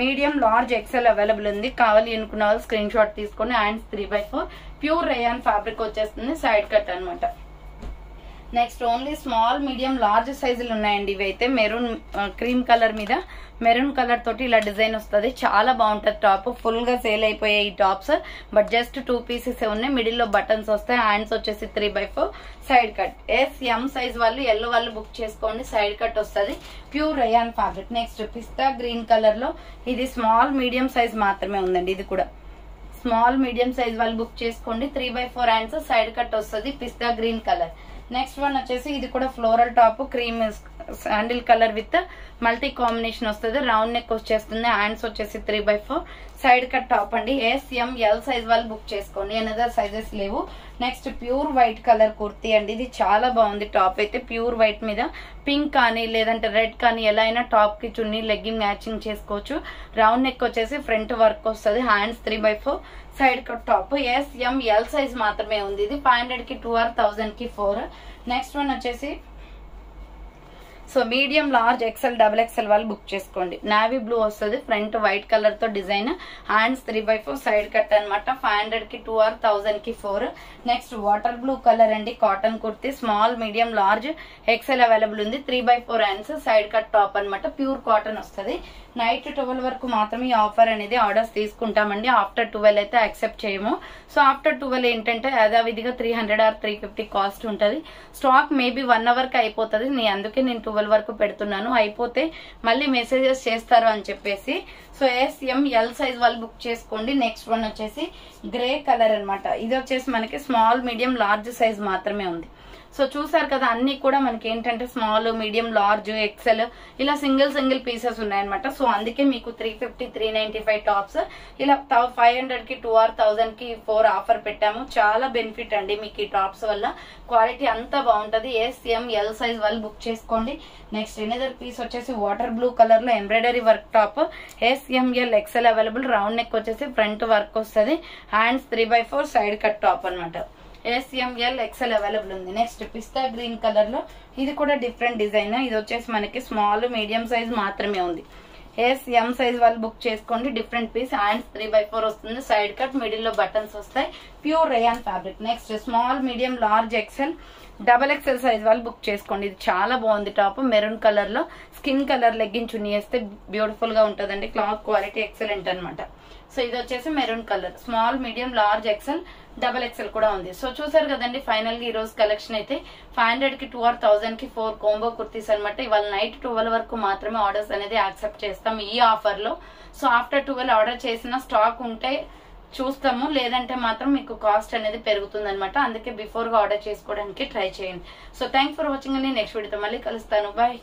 మీడియం లార్జ్ ఎక్సెల్ అవైలబుల్ ఉంది. కావాలి అనుకున్న వాళ్ళు స్క్రీన్ షాట్ తీసుకొని hands three by four. Pure rayon fabric వచ్చేస్తుంది సైడ్ కట్ అనమాట next only small medium large సైజులు ఉన్నాయండి ఇవైతే. మెరూన్ క్రీమ్ కలర్ మీద మెరూన్ కలర్ తోటి ఇలా డిజైన్ వస్తుంది. చాలా బాగుంటుంది టాప్. ఫుల్గా సేల్ అయిపోయాయి ఈ tops. But just two pieces ఉన్నాయి. మిడిల్లో బటన్స్ వస్తాయి. హ్యాండ్స్ వచ్చేసి three by four. Side cut. S M size వాళ్ళు ఎల్లో వాళ్ళు బుక్ చేసుకోండి. సైడ్ కట్ వస్తుంది. Pure rayon fabric. నెక్స్ట్ పిస్తా గ్రీన్ కలర్లో. ఇది స్మాల్ మీడియం సైజ్ మాత్రమే ఉందండి ఇది కూడా. స్మాల్ మీడియం సైజ్ వాళ్ళు బుక్ చేసుకోండి. Three by four hands. Side cut వస్తుంది. పిస్తా గ్రీన్ కలర్. నెక్స్ట్ వన్ వచ్చేసి ఇది కూడా floral top. Cream sandal colour with multi combination వస్తుంది. రౌండ్ నెక్ వచ్చేస్తుంది. హ్యాండ్స్ వచ్చేసి three by four. Side cut top అండి. ఎస్ఎం ఎల్ సైజ్ వాళ్ళు బుక్ చేసుకోండి. అనదర్ సైజెస్ లేవు. Next pure white colour kurti అండి. ఇది చాలా బాగుంది టాప్. అయితే ప్యూర్ వైట్ మీద పింక్ కానీ లేదంటే రెడ్ కానీ ఎలా అయినా టాప్కి చున్నీ లెగ్గింగ్ మ్యాచింగ్ చేసుకోవచ్చు. రౌండ్ నెక్ వచ్చేసి ఫ్రంట్ వర్క్ వస్తుంది. Hands three by four. Side cut top. S M L size మాత్రమే ఉంది. ఇది ఫైవ్ హండ్రెడ్కి టూ ఆర్ థౌసండ్కి ఫోర్ నెక్స్ట్ వన్ వచ్చేసి so medium large XL double XL వాళ్ళు బుక్ చేసుకోండి. నావీ బ్లూ వస్తుంది ఫ్రంట్ వైట్ కలర్తో design. Hands three by four side cut అనమాట ఫైవ్ హండ్రెడ్కి two or థౌసండ్కి four. Next water blue colour అండి cotton kurti. Small medium large XL available ఉంది. Three by four hands side cut top అనమాట pure cotton వస్తుంది. Night twelve వరకు మాత్రమే ఈ offer అనేది ఆర్డర్స్ తీసుకుంటామండి. ఆఫ్టర్ ట్వెల్వ్ అయితే యాక్సెప్ట్ చేయము. సో ఆఫ్టర్ ట్వెల్వ్ ఏంటంటే యథావిధిగా three hundred or three fifty cost ఉంటుంది. స్టాక్ మేబీ వన్ అవర్కి అయిపోతుంది అందుకే నేను ట్వెల్వ్ వరకు పెడుతున్నాను. అయిపోతే మళ్ళీ మెసేజెస్ చేస్తారు అని చెప్పేసి. So S M L size వాళ్ళు బుక్ చేసుకోండి. నెక్స్ట్ వన్ వచ్చేసి గ్రే కలర్ అన్నమాట. ఇది వచ్చేసి మనకి స్మాల్ మీడియం లార్జ్ సైజ్ మాత్రమే ఉంది. సో చూసారు కదా అన్ని కూడా మనకి ఏంటంటే స్మాల్ మీడియం లార్జ్ ఎక్సెల్ ఇలా సింగిల్ సింగిల్ పీసెస్ ఉన్నాయన్నమాట. సో అందుకే మీకు three fifty three ninety five tops ఇలా ఫైవ్ హండ్రెడ్కి టూ ఆర్ థౌసండ్కి ఫోర్ ఆఫర్ పెట్టాము. చాలా బెనిఫిట్ అండి మీకు ఈ టాప్స్ వల్ల. క్వాలిటీ అంతా బాగుంటది. ఎస్ఎం ఎల్ సైజ్ వాళ్ళు బుక్ చేసుకోండి. నెక్స్ట్ ఎనదర్ పీస్ వచ్చేసి వాటర్ బ్లూ కలర్లో embroidery work top S L XL available round neck వచ్చేసి ఫ్రంట్ వర్క్ వస్తుంది. Hands three by four side cut top అనమాట S M L XL available ఉంది. Next పిస్తా green కలర్లో ఇది కూడా డిఫరెంట్ డిజైన్ ఇది వచ్చేసి మనకి స్మాల్ మీడియం సైజ్ మాత్రమే ఉంది. ఎస్ ఎం సైజ్ వాళ్ళు బుక్ చేసుకోండి. Different piece hands three by four వస్తుంది. సైడ్ కట్ మిడిల్లో బటన్స్ వస్తాయి. Pure rayon fabric next small medium large XL double XL size వాళ్ళు బుక్ చేసుకోండి. ఇది చాలా బాగుంది టాప్. మెరూన్ కలర్లో స్కిన్ కలర్ లెగ్గిన్ చున్నీ వేస్తే బ్యూటిఫుల్గా ఉంటుందండి. క్లాత్ క్వాలిటీ ఎక్సలెంట్ అనమాట సో ఇది వచ్చేసి maroon colour. Small medium large XL double XL కూడా ఉంది. సో చూసారు కదండి ఫైనల్గా ఈ రోజు కలెక్షన్ అయితే ఫైవ్ హండ్రెడ్కి టూ ఆర్ థౌసండ్కి ఫోర్ కోంబో కుర్తీస్ అనమాట ఇవాళ నైట్ ట్వెల్వ్ వరకు మాత్రమే ఆర్డర్స్ అనేది యాక్సెప్ట్ చేస్తాం ఈ ఆఫర్లో. సో ఆఫ్టర్ ట్వెల్వ్ ఆర్డర్ చేసిన స్టాక్ ఉంటే చూస్తాము. లేదంటే మాత్రం మీకు కాస్ట్ అనేది పెరుగుతుంది అనమాట అందుకే బిఫోర్గా ఆర్డర్ చేసుకోవడానికి ట్రై చేయండి. సో థ్యాంక్స్ ఫర్ వాచింగ్ అండి. నెక్స్ట్ వీడియోతో మళ్ళీ కలుస్తాను. బాయ్.